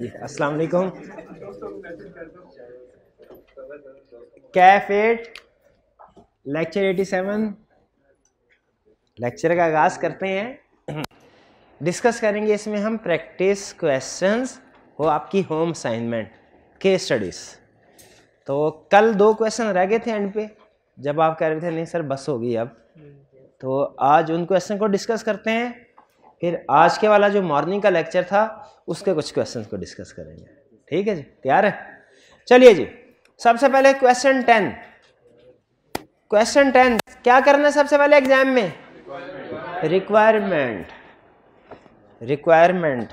अस्सलाम वालेकुम Kaif eight lecture 87 lecture का आगाज़ करते हैं। डिस्कस करेंगे इसमें हम प्रैक्टिस क्वेश्चंस वो आपकी होम असाइनमेंट के स्टडीज़ तो कल दो क्वेश्चन रह गए थे एंड पे। जब आप कह रहे थे, नहीं सर, बस होगी अब। तो आज उन क्वेश्चन को डिस्कस करते हैं। फिर आज के वाला जो मॉर्निंग का लेक्चर था, उसके कुछ क्वेश्चंस को डिस्कस करेंगे। ठीक है जी? तैयार है? चलिए जी, सबसे पहले क्वेश्चन टेन क्वेश्चन टेन क्या करना है सबसे पहले एग्ज़ाम में? रिक्वायरमेंट रिक्वायरमेंट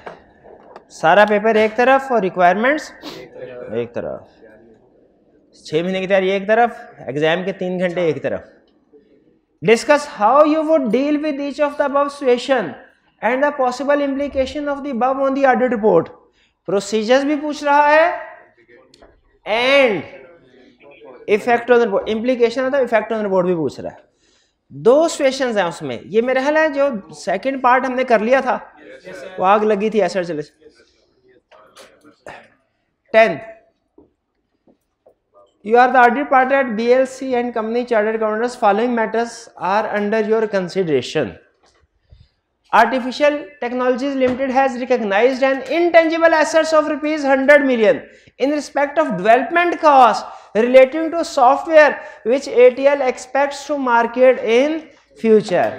सारा पेपर एक तरफ़ और रिक्वायरमेंट्स एक तरफ़। छह महीने की तैयारी एक तरफ़ एग्ज़ाम के तीन घंटे एक तरफ़। Discuss how you would deal with each of the above situation and the possible implication of the बब on the audit report procedures भी पूछ रहा है। And effect on report implication होता इफ़ेक्ट ऑन रिपोर्ट भी पूछ रहा है। दो सिचुएशंस हैं उसमें। ये मेरा ख्याल है जो सेकंड पार्ट हमने कर लिया था। वो आग लगी थी, ऐसा चले। Tenth You are the audit partner at BLC and company chartered accountants. Following matters are under your consideration. Artificial technologies limited has recognise and intangible assets of rupees hundred million in respect of development cost relating to software which A T L expect to market in future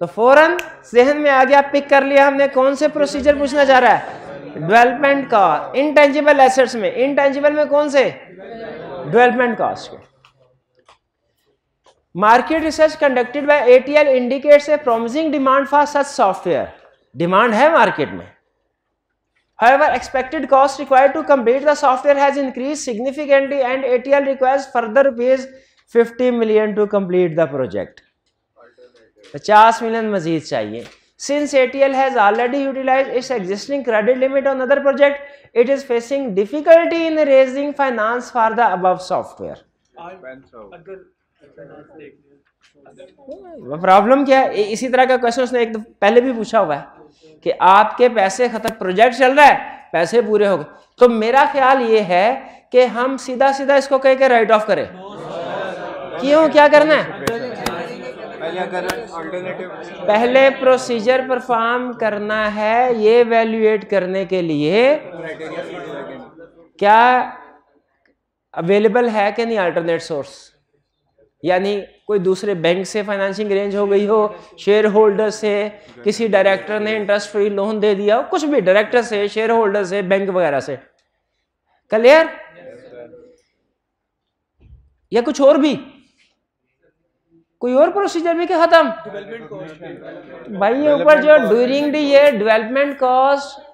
तो फ़ौरन जहन में आ गया pick कर लिया हमने, कौन से प्रोसीजर पूछना चाह रहा है? डेवलपमेंट कॉस्ट इनटेंजिबल एसेट्स में इनटेंजिबल में कौन से? डेवलपमेंट कॉस्ट के। Market research conducted by ATL indicates a promising demand for such software demand है मार्केट में However, expected cost required to complete the software has increased significantly and ATL requires further rupees 50 million to complete the project. 50 million मजीद चाहिए Since ATL has already utilized its existing credit limit on other project, it is facing difficulty in raising finance for the above software. Problem क्या है? इसी तरह का question उसने एक पहले भी पूछा हुआ है कि आपके पैसे खत्म प्रोजेक्ट चल रहा है, पैसे पूरे हो गए। तो मेरा ख्याल ये है कि हम सीधा सीधा इसको कह के राइट ऑफ़ करें। क्यों? क्या करना है? पहले प्रोसीजर परफॉर्म करना है ये वैल्यूएट करने के लिए। क्या अवेलेबल है कि नहीं? अल्टरनेट सोर्स यानी कोई दूसरे बैंक से फाइनेंसिंग अरेंज हो गई हो शेयर होल्डर से, किसी डायरेक्टर ने इंटरेस्ट फ्री लोन दे दिया हो, कुछ भी डायरेक्टर से शेयर होल्डर से बैंक वगैरह से। क्लियर या कुछ और भी? कोई और प्रोसीजर भी क्या खत्म? भाई, ये ऊपर जो ड्यूरिंग दी ये development cost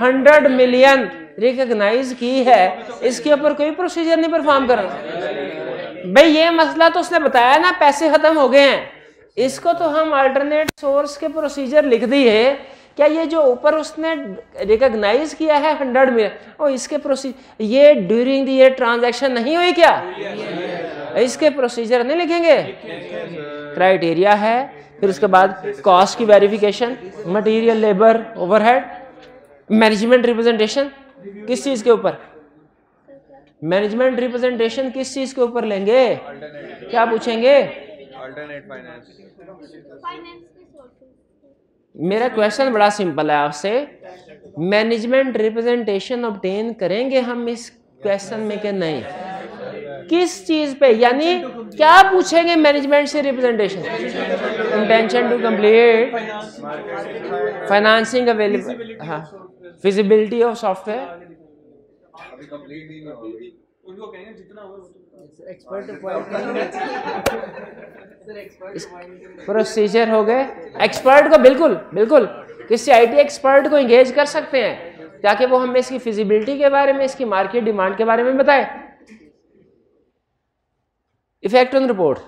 hundred million recognise की है, इसके ऊपर कोई प्रोसीजर नहीं परफॉर्म करना। भाई, ये मसला तो उसने बताया ना, पैसे खत्म हो गए हैं। इसको तो हम अल्टरनेट सोर्स के प्रोसीजर लिख दिए क्या ये जो ऊपर उसने रिकॉग्नाइज किया है हंड्रेड में? और इसके प्रोसीजर ये ड्यूरिंग दी ट्रांजैक्शन नहीं हुई क्या? इसके प्रोसीजर नहीं लिखेंगे? क्राइटेरिया है, फिर उसके बाद कॉस्ट की verification material labour overhead management representation किस चीज़ के ऊपर? मैनेजमेंट रिप्रेजेंटेशन किस चीज़ के ऊपर लेंगे? क्या पूछेंगे? मेरा क्वेश्चन बड़ा सिंपल है आपसे। मैनेजमेंट रिप्रेजेंटेशन ऑब्टेन करेंगे हम इस क्वेश्चन में कि नहीं? किस चीज़ पे? यानी क्या पूछेंगे मैनेजमेंट से representation intention to complete financing available हाँ। फिजिबिलिटी ऑफ़ सॉफ्टवेयर प्रोसीजर हो गए एक्सपर्ट को बिल्कुल बिल्कुल किसी आईटी एक्सपर्ट को एंगेज कर सकते हैं ताकि वो हमें इसकी फिजिबिलिटी के बारे में इसकी मार्केट डिमांड के बारे में बताए इफ़ेक्ट ऑन रिपोर्ट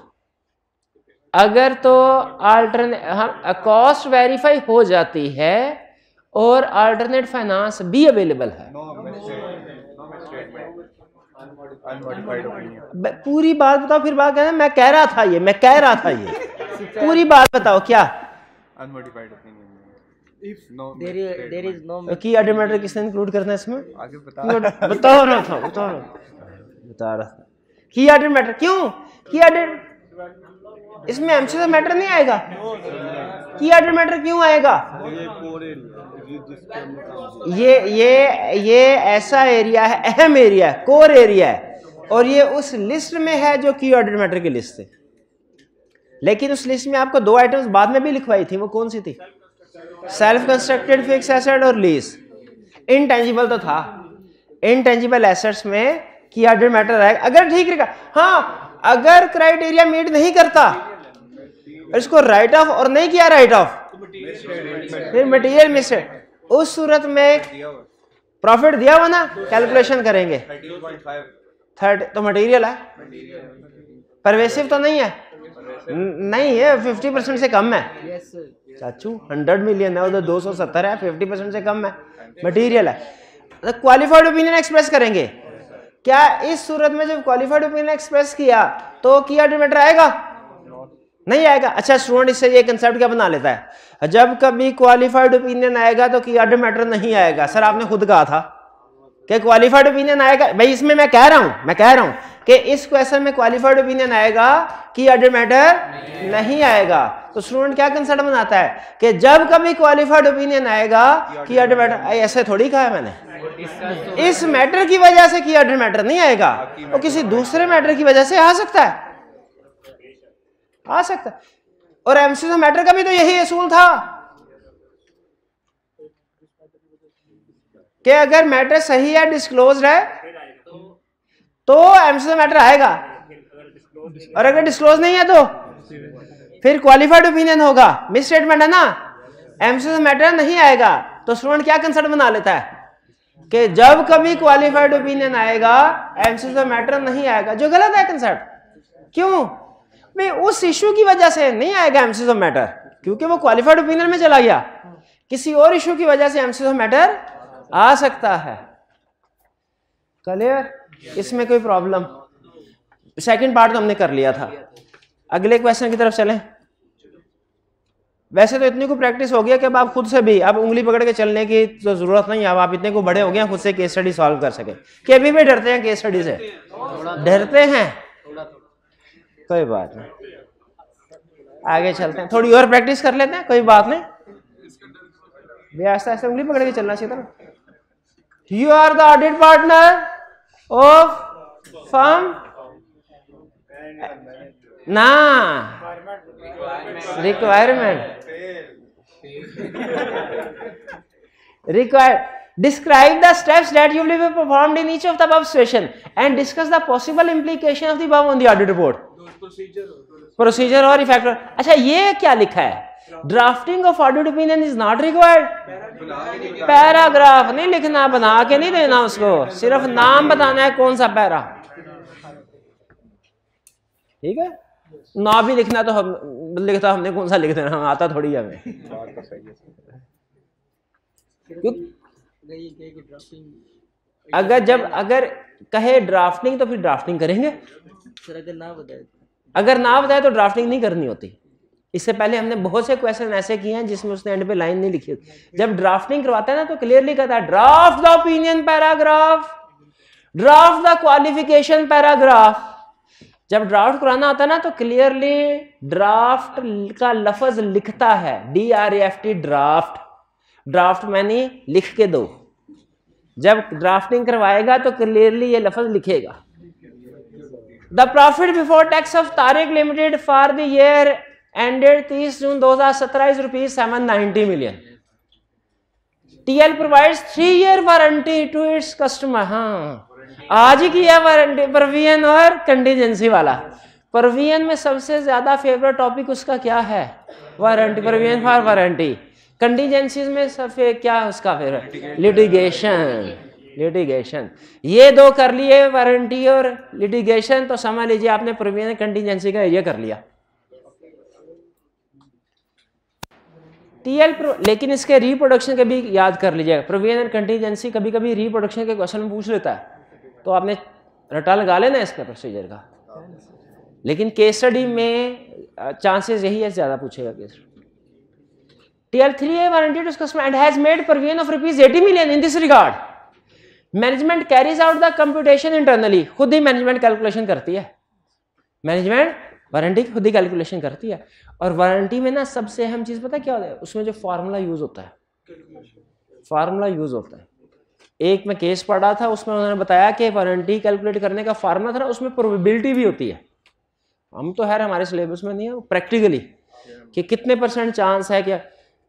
अगर तो अल्टरने हम कॉस्ट वेरीफाई हो जाती है और अल्टरनेट फाइनेंस भी अवेलेबल है पूरी बात बताओ फिर बात कहना मैं कह रहा था ये मैं कह रहा था ये। पूरी बात बताओ क्या? की नो मैटर किसने इंक्लूड करना है इसमें? आगे बता। बता रहा था बता रहा बता रहा था की क्यों? की इसमें एमसीएस मैटर नहीं आएगा। की एडेड मैटर क्यों आएगा? ये ये ये ऐसा एरिया है, अहम एरिया है कोर एरिया है। और ये उस लिस्ट में है जो की ऑर्डर मैटर की लिस्ट थी लेकिन उस लिस्ट में आपको दो आइटम्स बाद में भी लिखवाई थी, वो कौन सी थी? सेल्फ कंस्ट्रक्टेड फिक्स एसेट और लीज इनटेंजिबल तो था। इनटेंजिबल एसेट्स में की ऑर्डर मैटर आएगा। अगर ठीक रहेगा हाँ अगर क्राइटेरिया मीट नहीं करता इसको राइट ऑफ़ और नहीं किया राइट ऑफ़ फिर मटेरियल मिस्टेक उस सूरत में प्रॉफिट दिया हुआ ना कैलकुलेशन करेंगे। थर्ड तो मटेरियल है। परवेसिव तो नहीं है। नहीं है फिफ्टी परसेंट से कम है। चाचू हंड्रेड मिलियन है उधर दो सौ सत्तर है फिफ्टी परसेंट से कम है। मटेरियल है। क्वालिफाइड ओपिनियन एक्सप्रेस करेंगे। क्या इस सूरत में जब क्वालिफाइड ओपिनियन एक्सप्रेस किया तो किया डिमेटर आएगा? नहीं आएगा। अच्छा स्टूडेंट इससे ये कंसेप्ट क्या बना लेता है? जब कभी क्वालिफाइड ओपिनियन आएगा तो किया मैटर नहीं आएगा। सर, आपने खुद कहा था। क्या क्वालिफाइड ओपिनियन आएगा? भाई, इसमें मैं कह रहा हूँ, मैं कह रहा हूँ कि इस क्वेश्चन में क्वालिफाइड ओपिनियन आएगा कि अडर मैटर नहीं।, नहीं आएगा। तो स्टूडेंट क्या कंसर्ट बनाता है? कि जब कभी क्वालिफाइड ओपिनियन आएगा कि अडर मैटर ऐसे थोड़ी कहा है मैंने। इस मैटर की वजह से कि अडर मैटर नहीं आएगा वो किसी दूसरे मैटर की वजह से आ सकता है। आ सकता है। और एमसीसी मैटर का भी तो यही असूल था। कि अगर मैटर सही है डिस्क्लोज है तो एमसीसी मैटर आएगा। और अगर डिस्क्लोज नहीं है तो? फिर क्वालिफाइड ओपिनियन होगा। मिस स्टेटमेंट है ना? एमसीसी मैटर नहीं आएगा। तो स्टूडेंट क्या कंसर्ट बना लेता है? कि जब कभी क्वालिफाइड ओपिनियन आएगा एमसीसी मैटर नहीं आएगा। जो गलत है कंसर्ट क्यों? भाई, उस इश्यू की वजह से नहीं आएगा एमसीसी मैटर क्योंकि वो क्वालिफाइड ओपिनियन में चला गया। किसी और इश्यू की वजह से एमसीसी मैटर आ सकता है। क्लियर इसमें कोई प्रॉब्लम सेकंड पार्ट तो हमने कर लिया था. अगले क्वेश्चन की तरफ़ चलें. वैसे तो इतनी को प्रैक्टिस हो गया कि अब आप खुद से भी, अब उंगली पकड़ के चलने की तो ज़रूरत नहीं अब आप इतने को बड़े हो गए खुद से केस स्टडी सॉल्व कर सके। कि अभी भी डरते हैं केस स्टडी से? डरते हैं? कोई बात नहीं। आगे चलते हैं। थोड़ी और प्रैक्टिस कर लेते हैं, कोई बात नहीं। आस्ते आस्ते उंगली पकड़ के चलना चाहिए था You are the audit partner of firm? Nah. Requirement. Required. Describe the steps that you will be performed in each of the above situation and discuss the possible implication of the above on the audit report. Procedure procedure or effect. अच्छा ये क्या लिखा है drafting of audit opinion is not required paragraph नहीं लिखना बना के नहीं देना उसको। सिर्फ़ नाम बताना है कौन सा पैरा। ठीक है? ना भी लिखना तो हम लिखता हमने कौन सा लिख देना? आता थोड़ी हमें। अगर जब अगर कहे ड्राफ्टिंग तो फिर ड्राफ्टिंग करेंगे। अगर ना बताए अगर ना बताए तो ड्राफ्टिंग नहीं करनी होती। इससे पहले हमने बहुत से क्वेश्चन ऐसे किए हैं जिसमें उसने एंड पे लाइन नहीं लिखी जब ड्राफ्टिंग करवाता है ना तो क्लियरली कहता है draft the opinion paragraph draft the qualification paragraph जब ड्राफ्ट कराना आता है ना तो क्लियरली ड्राफ्ट का लफज लिखता है। D R F T draft draft मैंने लिख के दो। जब ड्राफ्टिंग करवाएगा तो क्लियरली ये लफज लिखेगा। The profit before tax of Tarik limited for the year ended 30 June 2017 is rupees seven ninety million TL provides three year warranty to its customer हाँ। आज ही किया वारंटी परवीएन और कंटीजेंसी वाला। परवीएन में सबसे ज़्यादा फेवरेट टॉपिक उसका क्या है? Warranty provision for warranty contingencies में सबसे क्या उसका फेवरेट लिटिगेशन लिटिगेशन ये दो कर लिए वारंटी और लिटिगेशन तो समझ लीजिए आपने परवीएन कंटीजेंसी का ये कर लिया। टी एल प्रो लेकिन इसके रिप्रोडक्शन कभी याद कर लीजिएगा। प्रोविज़न एंड कंटीजेंसी कभी कभी रिप्रोडक्शन के क्वेश्चन में पूछ लेता है। तो आपने रटा लगा लेना इसके प्रोसीजर का। लेकिन केस स्टडी में चांसेस यही है, ज़्यादा पूछेगा case TL three anti and has made provision of rupees eighty million in this regard management carries out the computation internally खुद ही मैनेजमेंट कैलकुलेशन करती है। मैनेजमेंट वारंटी की खुद ही कैलकुलेशन करती है। और वारंटी में ना सबसे अहम चीज़ पता क्या होता है? उसमें जो फार्मूला यूज़ होता है। फार्मूला यूज़ होता है। एक में केस पढ़ा था, उसमें उन्होंने बताया कि वारंटी कैलकुलेट करने का फार्मूला था, उसमें प्रोबेबिलिटी भी होती है। हम तो है हमारे सिलेबस में नहीं है प्रैक्टिकली कि कितने परसेंट चांस है क्या?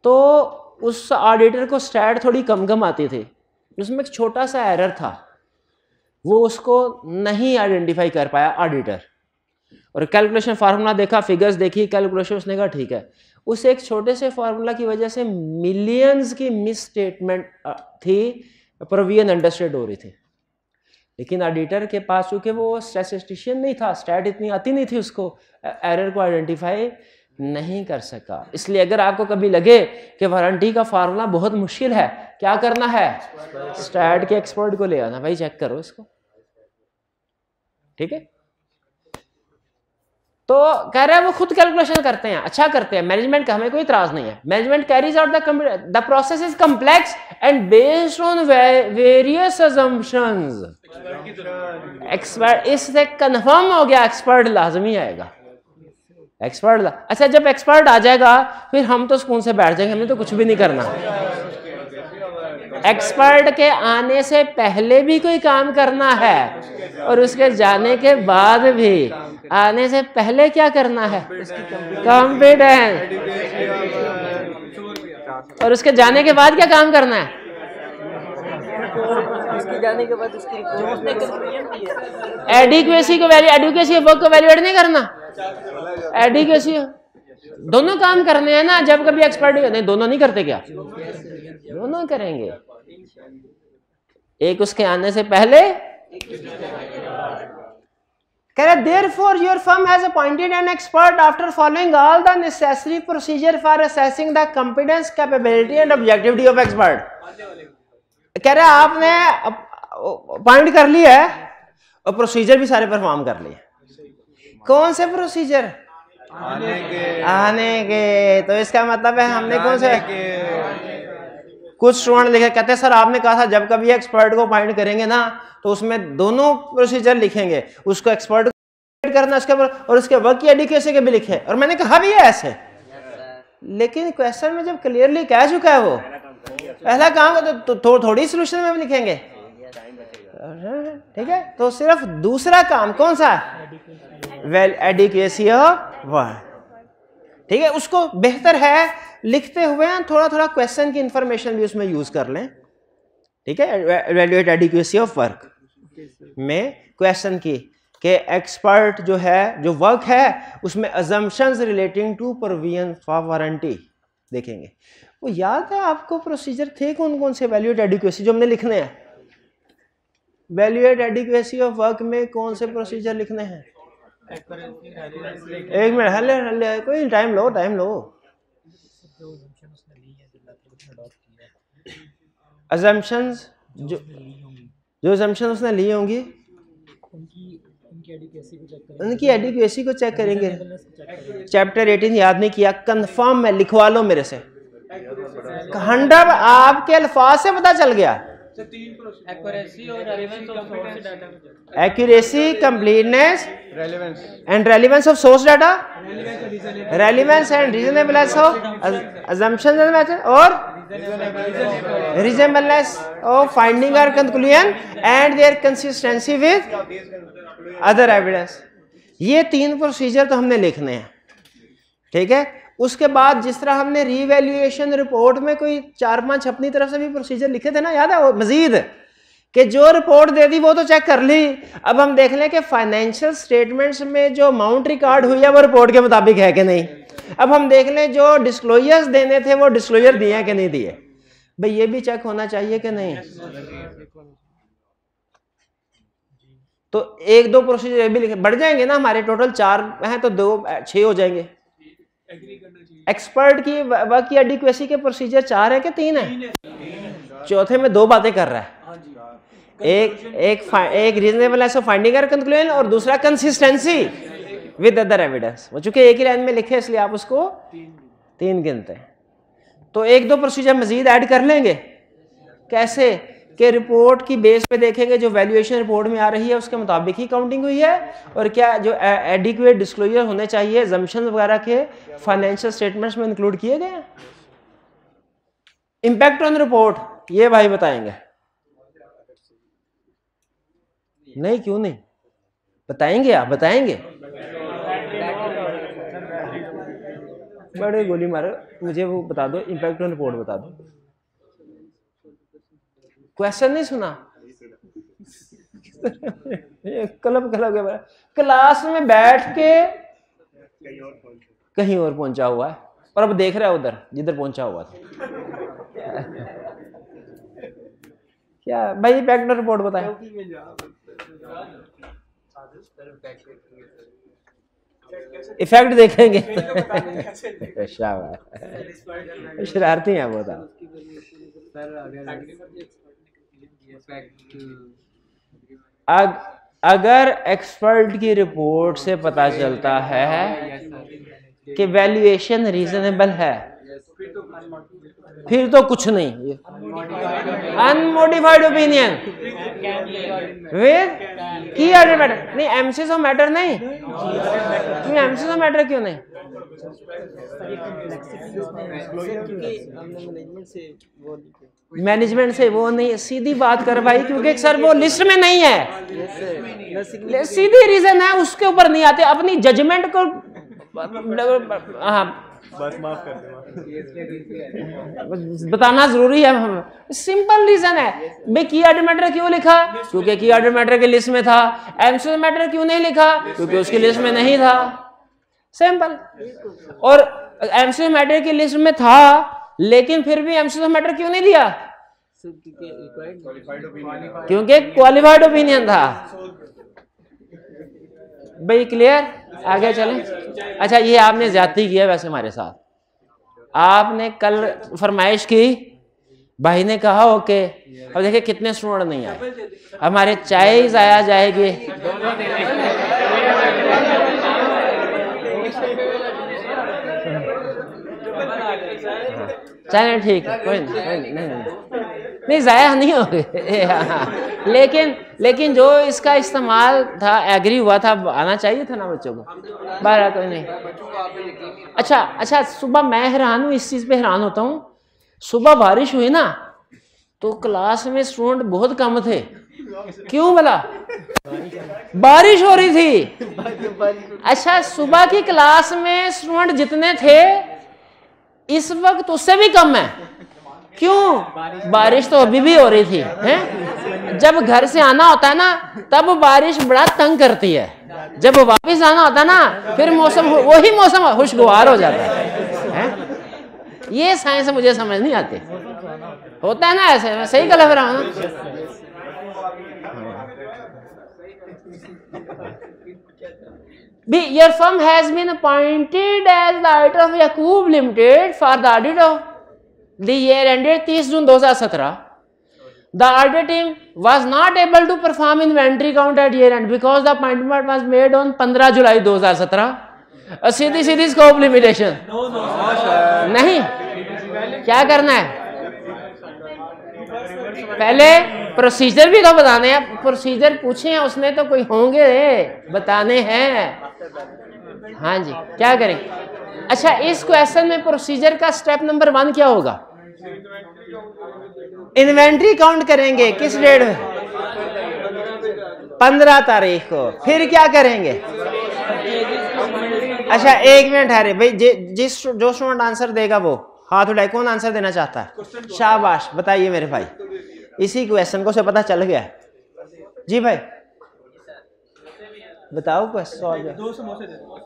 तो उस ऑडिटर को स्टैट थोड़ी कम कम आती थी उसमें एक छोटा सा एरर था। वो उसको नहीं आइडेंटिफाई कर पाया ऑडिटर और कैलकुलेशन फार्मूला देखा फिगर्स देखी कैलकुलेशन उसने कहा ठीक है। उस एक छोटे से फार्मूला की वजह से मिलियंस की मिस स्टेटमेंट थी प्रोविज़न अंडरस्टेड हो रही थी। लेकिन ऑडिटर के पास चूँकि वो स्टैटिस्टिशियन नहीं था स्टैट इतनी आती नहीं थी उसको एरर को आइडेंटिफाई नहीं कर सका। इसलिए अगर आपको कभी लगे कि वारंटी का फार्मूला बहुत मुश्किल है क्या करना है? स्टैट के एक्सपर्ट को ले आना भाई चेक करो इसको। ठीक है? तो कह रहे हैं, वो खुद कैलकुलेशन करते हैं अच्छा करते हैं मैनेजमेंट का हमें कोई इतराज नहीं है। Management carries out the process is complex and based on various expert इससे कंफर्म हो गया एक्सपर्ट लाजमी आएगा। एक्सपर्ट अच्छा जब एक्सपर्ट आ जाएगा, फिर हम तो सुकून से बैठ जाएँगे हमें तो कुछ भी नहीं करना। एक्सपर्ट के आने से पहले भी कोई काम करना है और उसके जाने के बाद भी आने से पहले क्या करना है? कॉम्पिडेंस और उसके जाने के बाद क्या काम करना है? उसके जाने के बाद उसकी एडिक्वेसी को वैल्यू एडिक्वेसी वर्क को वैल्यूएट नहीं करना? एडिक्वेसी दोनों काम करने हैं ना, जब कभी एक्सपर्ट नहीं दोनों नहीं करते क्या? दोनों करेंगे। एक उसके आने से पहले? कह रहे there for your firm has appointed an expert after following all the necessary procedure for assessing the competence capability and objectivity of expert कह रहे, आपने अपॉइंट कर लिया है और प्रोसीजर भी सारे परफॉर्म कर लिए कौन से प्रोसीजर आने के। आने के। तो इसका मतलब है हमने कौन से कुछ स्टूडेंट लिखे। कहते सर आपने कहा था जब कभी एक्सपर्ट को अपॉइंट करेंगे ना तो उसमें दोनों प्रोसीजर लिखेंगे। उसको एक्सपर्ट करना उसके और उसके वर्क की एडिकेसी के भी लिखे। और मैंने कहा भी है ऐसे। लेकिन क्वेश्चन में जब क्लियरली कह चुका है वो पहला काम तो, तो, तो थोड़ी सोल्यूशन में भी लिखेंगे। ठीक है? तो सिर्फ़ दूसरा काम कौन सा वेल एडिकेसी ऑफ़ वर्ड ठीक है, उसको बेहतर है, लिखते हुए थोड़ा थोड़ा क्वेश्चन की इंफॉर्मेशन भी उसमें यूज़ कर लें। ठीक है एवेल्युएट एडिक्वेसी ऑफ़ वर्क में क्वेश्चन की कि एक्सपर्ट जो है, जो वर्क है, उसमें assumptions relating to provision for warranty देखेंगे। वो याद है आपको प्रोसीजर थे कौन कौन से वैल्यूएट एडिक्वेसी जो हमने लिखने हैं? वैल्यूएट एडिक्वेसी ऑफ़ वर्क में कौन से प्रोसीजर लिखने हैं? एक मिनट हल्ले हल्ले कोई टाइम लो टाइम लो। अजम्पशंस जो जो अजम्पशन उसने ली होंगी। उनकी एडिक्वेसी को चेक करेंगे। चैप्टर एटीन याद नहीं किया कंफर्म में लिखवा लो मेरे से। हंड्रेड आपके अल्फाज से पता चल गया। Accuracy completeness relevance and relevance of source data relevance and reasonableness of matter और reasonableness of finding or conclusion and their consistency with other evidence ये तीन प्रोसीजर तो हमने लिखने हैं। ठीक है? उसके बाद जिस तरह हमने रीवैल्यूएशन रिपोर्ट में कोई चार पाँच अपनी तरफ़ से भी प्रोसीजर लिखे थे ना, याद है वो? मजीद। कि जो रिपोर्ट दे दी, वो तो चेक कर ली। अब हम देख लें कि फाइनेंशियल स्टेटमेंट्स में जो अमाउंट रिकॉर्ड हुई है, वो रिपोर्ट के मुताबिक है कि नहीं? अब हम देख लें, जो डिस्क्लोजर्स देने थे, वो डिस्क्लोजर दिए कि नहीं दिए? भाई, ये भी चेक होना चाहिए कि नहीं? तो एक दो प्रोसीजर ये भी लिखे बढ़ जाएँगे ना हमारे? टोटल चार हैं तो दो, छह हो जाएँगे। एक्सपर्ट की वर्क की एडिक्वेसी के प्रोसीजर चार है कि तीन है? चौथे में दो बातें कर रहा है। एक एक एक रीजनेबल फाइंडिंग कंक्लूजन और दूसरा कंसिस्टेंसी विद अदर एविडेंस वो चूँकि एक ही लाइन में लिखे इसलिए आप उसको तीन गिनते हैं। तो एक दो प्रोसीजर मजीद ऐड कर लेंगे। कैसे? कि रिपोर्ट की बेस पे देखेंगे जो वैल्यूएशन रिपोर्ट में आ रही है, उसके मुताबिक ही काउंटिंग हुई है और क्या जो एडिक्वेट डिस्क्लोजर होने चाहिए जम्पन वगैरह के फाइनेंशियल स्टेटमेंट्स में इंक्लूड किए गए इम्पैक्ट ऑन रिपोर्ट ये भाई बताएँगे। नहीं, क्यों नहीं? बताएँगे आप, बताएँगे? बड़े गोली मारो, मुझे वो बता दो इम्पैक्ट ऑन रिपोर्ट बता दो। क्वेश्चन नहीं सुना? क्लब क्लब के क्लास में बैठ के कहीं और पहुँचा हुआ है। और अब देख रहा है उधर जिधर पहुँचा हुआ था। क्या? भाई ऑन रिपोर्ट बताए। इफ़ेक्ट देखेंगे शरारती हैं वो था अग, अगर एक्सपर्ट की रिपोर्ट से पता चलता है कि वैल्यूएशन रीजनेबल है फिर तो कुछ नहीं। अनमोडिफाइड ओपिनियन की मैटर नहीं एमसीस ऑफ़ मैटर नहीं। क्यों एमसीस ऑफ़ मैटर क्यों नहीं? मैनेजमेंट से वो नहीं, सीधी बात कर भाई, क्योंकि सर वो लिस्ट में नहीं है। सीधी रीजन है, उसके ऊपर नहीं आते, अपनी जजमेंट को हाँ बस माफ़ कर दे बताना ज़रूरी है। सिंपल रीजन है। भाई की ऑर्डर मैटर क्यों लिखा? क्योंकि की ऑर्डर मैटर की लिस्ट में था। एमसीएस मैटर क्यों नहीं लिखा? क्योंकि उसकी लिस्ट में नहीं था। सिंपल और एमसीएस मैटर की लिस्ट में था लेकिन फिर भी एमसीएस मैटर क्यों नहीं दिया? क्योंकि क्वालिफाइड ओपिनियन था। भाई क्लियर आगे चलें। अच्छा ये आपने ज़्यादा किया वैसे हमारे साथ। आपने कल फरमाइश की, भाई ने कहा ओके। अब देखिए कितने स्टूडेंट नहीं आए। हमारे चाय जाया जाएगी। चले ठीक है, कोई नहीं नहीं। नहीं, ज़ाया नहीं हो गए। लेकिन लेकिन जो इसका इस्तेमाल था एग्री हुआ था आना चाहिए था ना बच्चों को। बारह कोई नहीं। अच्छा अच्छा सुबह मैं हैरान हूँ इस चीज़ पे हैरान होता हूँ। सुबह बारिश हुई ना तो क्लास में स्टूडेंट बहुत कम थे। क्यों बोला? बारिश हो रही थी। अच्छा सुबह की क्लास में स्टूडेंट जितने थे इस वक्त उससे भी कम है। क्यों? बारिश तो अभी भी हो रही थी हैं? जब घर से आना होता है ना तब बारिश बड़ा तंग करती है। जब वापस आना होता है ना फिर मौसम वही मौसम खुशगवार हो जाता है हैं? ये साइंस मुझे समझ नहीं आती। होता है ना ऐसे मैं सही गलत रहा हूँ B, your firm has been appointed as the auditor of Yakub Limited for the audit of दर ended 30 June 2017, the order team was not able to perform inventory count at year end because the appointment was made on 15 July 2017, हज़ार सत्रह. सीधी सीधी scope limitation नहीं. क्या करना है? पहले procedure भी तो बताने हैं. प्रोसीजर पूछे हैं उसने तो कोई होंगे बताने हैं. हाँ जी क्या करें? अच्छा इस क्वेश्चन में प्रोसीजर का स्टेप नंबर वन क्या होगा? इन्वेंट्री काउंट करेंगे, किस डेट पंद्रह तारीख को। फिर क्या करेंगे? अच्छा एक मिनट है भाई जिस, जो स्टूडेंट आंसर देगा वो, हाथ उठाए, कौन आंसर देना चाहता है? शाबाश, बताइए मेरे भाई। इसी क्वेश्चन को से पता चल गया जी भाई। बताओ क्वेश्चन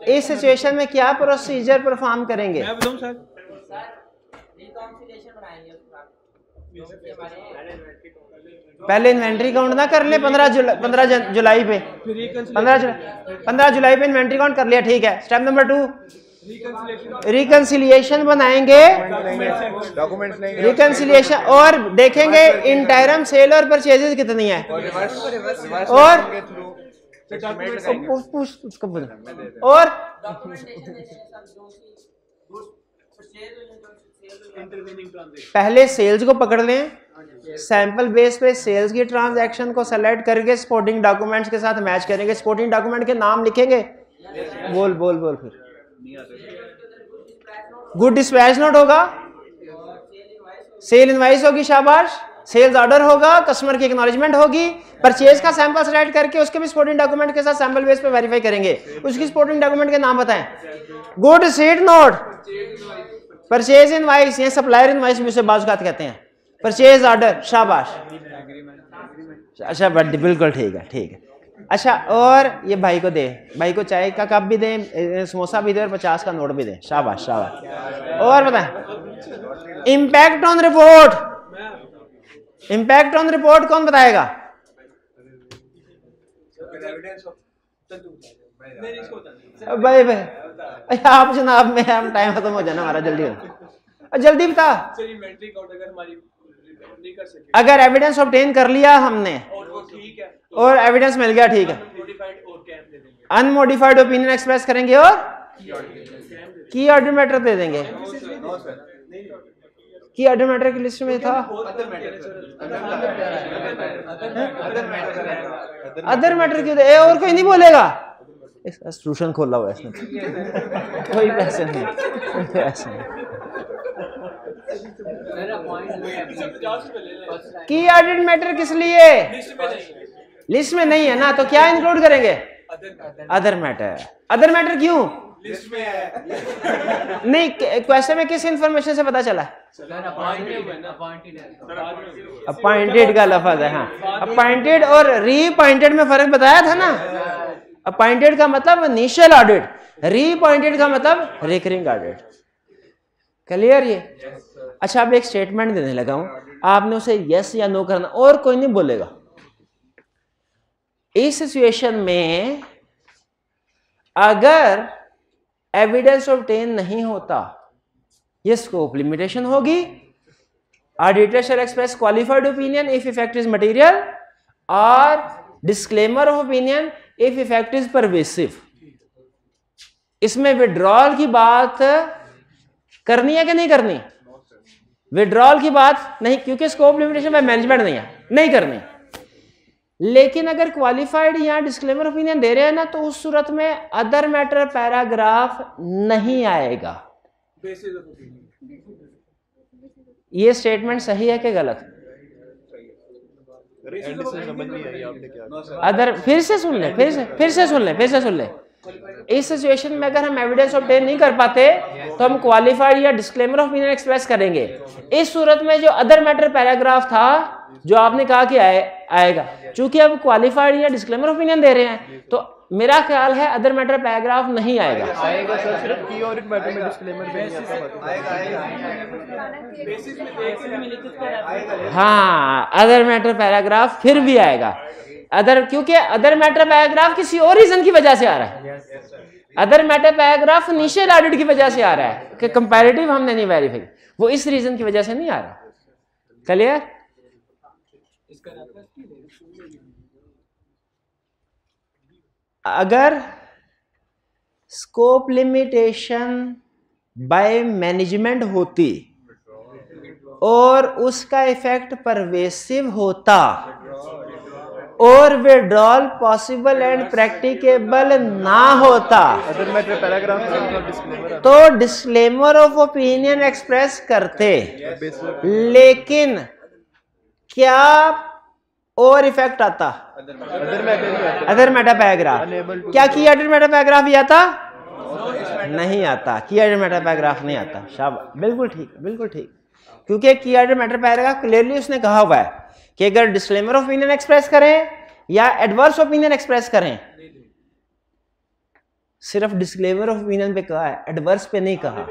इस सिचुएशन में क्या प्रोसीजर परफॉर्म करेंगे? पहले इन्वेंट्री काउंट ना कर ले पंद्रह जुलाई पंद्रह जुलाई पे। पंद्रह जुलाई पंद्रह जुलाई पे इन्वेंट्री काउंट कर लिया ठीक है। स्टेप नंबर टू रिकन्सिलियेशन बनाएँगे। रिकन्सिलियेशन और देखेंगे इंटायरम सेल और परचेजेस कितनी है। और और पहले सेल्स को पकड़ लें। सैंपल बेस पे सेल्स की ट्रांजैक्शन को सेलेक्ट करके स्पोर्टिंग डॉक्यूमेंट्स के साथ मैच करेंगे। स्पोर्टिंग डॉक्यूमेंट के नाम लिखेंगे? बोल बोल बोल फिर। गुड डिस्पैच नोट होगा। सेल इनवाइस होगी शाबाश। सेल्स ऑर्डर होगा कस्टमर की एक्नॉलेजमेंट होगी परचेज का सैंपल सेलेक्ट करके उसके भी स्पोर्टिंग डॉक्यूमेंट के साथ सैंपल बेस पे वेरीफाई करेंगे। उसकी स्पोर्टिंग डॉक्यूमेंट के नाम बताएँ। Good receipt note purchase invoice ये सप्लायर इनवाइस भी उसे बाजुकात कहते हैं। परचेज ऑर्डर शाबाश। अच्छा बिल्कुल ठीक है ठीक है। अच्छा और ये भाई को दे, भाई को चाय का कप भी दें समोसा भी दे और पचास का नोट भी दें। शाबाश शाबाश। और बताएँ। Impact on report impact on report कौन बताएगा? भाई भाई। आप जनाब में हम टाइम खत्म हो जाना हमारा, जल्दी जल्दी बता। अगर एविडेंस ऑब्टेन कर लिया हमने, और एविडेंस मिल गया, ठीक है। अनमोडिफाइड ओपिनियन एक्सप्रेस करेंगे, और? की ऑर्डर मैटर दे देंगे। की ऑर्डर मैटर की लिस्ट में था। अदर मैटर क्यों दे और कोई नहीं बोलेगा। ट्यूशन खोला हुआ इसने। कोई पैसे नहीं। कोई पैसे नहीं। की ऑडिट मैटर किस लिए? लिस्ट में नहीं है ना तो क्या इंक्लूड करेंगे? अदर मैटर अदर मैटर क्यों? लिस्ट में है। नहीं क्वेश्चन में किस इंफॉर्मेशन से पता चला? अपॉइंटेड का लफज है हाँ। अपॉइंटेड और रीअपॉइंटेड में फ़र्क बताया था ना? अपॉइंटेड का मतलब इनिशियल ऑडिट रीअपॉइंटेड का मतलब रिकरिंग ऑडिट क्लियर ये? अच्छा अब एक स्टेटमेंट देने लगा हूँ। आपने उसे यस या नो करना और कोई नहीं बोलेगा। इस सिचुएशन में अगर एविडेंस ऑब्टेन नहीं होता। ये स्कोप लिमिटेशन होगी। Auditor shall express qualified opinion if effect is material और disclaimer of opinion if effect is pervasive इसमें विड्रॉल की बात करनी है कि नहीं करनी? विड्रॉल की बात नहीं, क्योंकि स्कोप लिमिटेशन में मैनेजमेंट नहीं है। नहीं करनी। लेकिन अगर क्वालिफाइड या डिस्क्लेमर ओपिनियन दे रहे हैं ना तो उस सूरत में अदर मैटर पैराग्राफ नहीं आएगा। ये स्टेटमेंट सही है कि गलत? अदर फिर से सुन ले फिर से फिर से सुन ले फिर से सुन ले। इस सिचुएशन में अगर हम एविडेंस ऑब्टेन नहीं कर पाते तो हम क्वालिफाइड या डिस्क्लेमर ऑफ़ ओपिनियन एक्सप्रेस करेंगे। इस सूरत में जो अदर मैटर पैराग्राफ था जो आपने कहा कि आए, आएगा। चूँकि अब क्वालिफाइड या डिस्क्लेमर ओपिनियन दे रहे हैं तो मेरा ख्याल है अदर मैटर पैराग्राफ नहीं आएगा। आएगा सर सिर्फ़ की ऑडिट मैटर में डिस्क्लेमर पे नहीं आता हाँ। अदर मैटर पैराग्राफ फिर भी आएगा। अदर क्योंकि अदर मैटर पैराग्राफ किसी और रीजन की वजह से आ रहा है। Other matter paragraph initial audit की वजह से आ रहा है। कि कंपैरेटिव हमने नहीं वेरीफाई वो इस रीजन की वजह से नहीं आ रहा। क्लियर अगर स्कोप लिमिटेशन बाय मैनेजमेंट होती और उसका इफ़ेक्ट परवेसिव होता और विड्रॉल पॉसिबल एंड प्रैक्टिकेबल ना होता तो डिस्क्लेमर ऑफ़ ओपिनियन एक्सप्रेस करते। लेकिन क्या और इफ़ेक्ट आता। अदर मेटा पैराग्राफ क्या की अदर मेटा पैराग्राफ भी आता? नहीं आता। की अदर मेटा पैराग्राफ नहीं आता। शाबाश बिल्कुल ठीक बिल्कुल ठीक। क्योंकि की अदर मैटर पैराग्राफ क्लियरली उसने कहा हुआ है कि अगर डिस्क्लेमर ओपिनियन एक्सप्रेस करें या एडवर्स ओपिनियन एक्सप्रेस करें, सिर्फ़ डिस्क्लेमर ऑफ़ ओपिनियन पे कहा है एडवर्स पे नहीं कहा।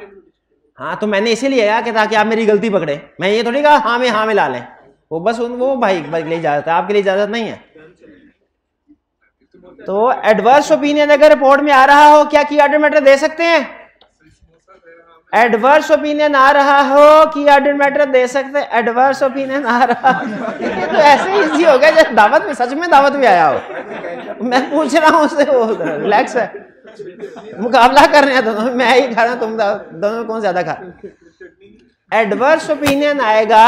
हाँ तो मैंने इसीलिए आया कि ताकि आप मेरी गलती पकड़े। मैं ये थोड़ी कहा हाँ में हाँ में ला लें। वो बस उन वो भाई भाई के लिए इजाज़त है, आपके लिए इजाज़त नहीं है। तो एडवर्स ओपिनियन अगर रिपोर्ट में आ रहा हो, क्या की ऑर्डर मैटर दे सकते हैं? एडवर्स ओपिनियन आ रहा हो कि ऑडिट मैटर दे सकते हैं। एडवर्स ओपिनियन आ रहा ये तो ऐसे इजी हो गया, जैसे दावत में, सच में दावत में आया हो। मैं पूछ रहा हूँ उससे, वो रिलैक्स है। मुकाबला कर रहे हैं दोनों, मैं ही खा रहा हूँ, तुम दोनों कौन ज़्यादा खा? एडवर्स ओपिनियन आएगा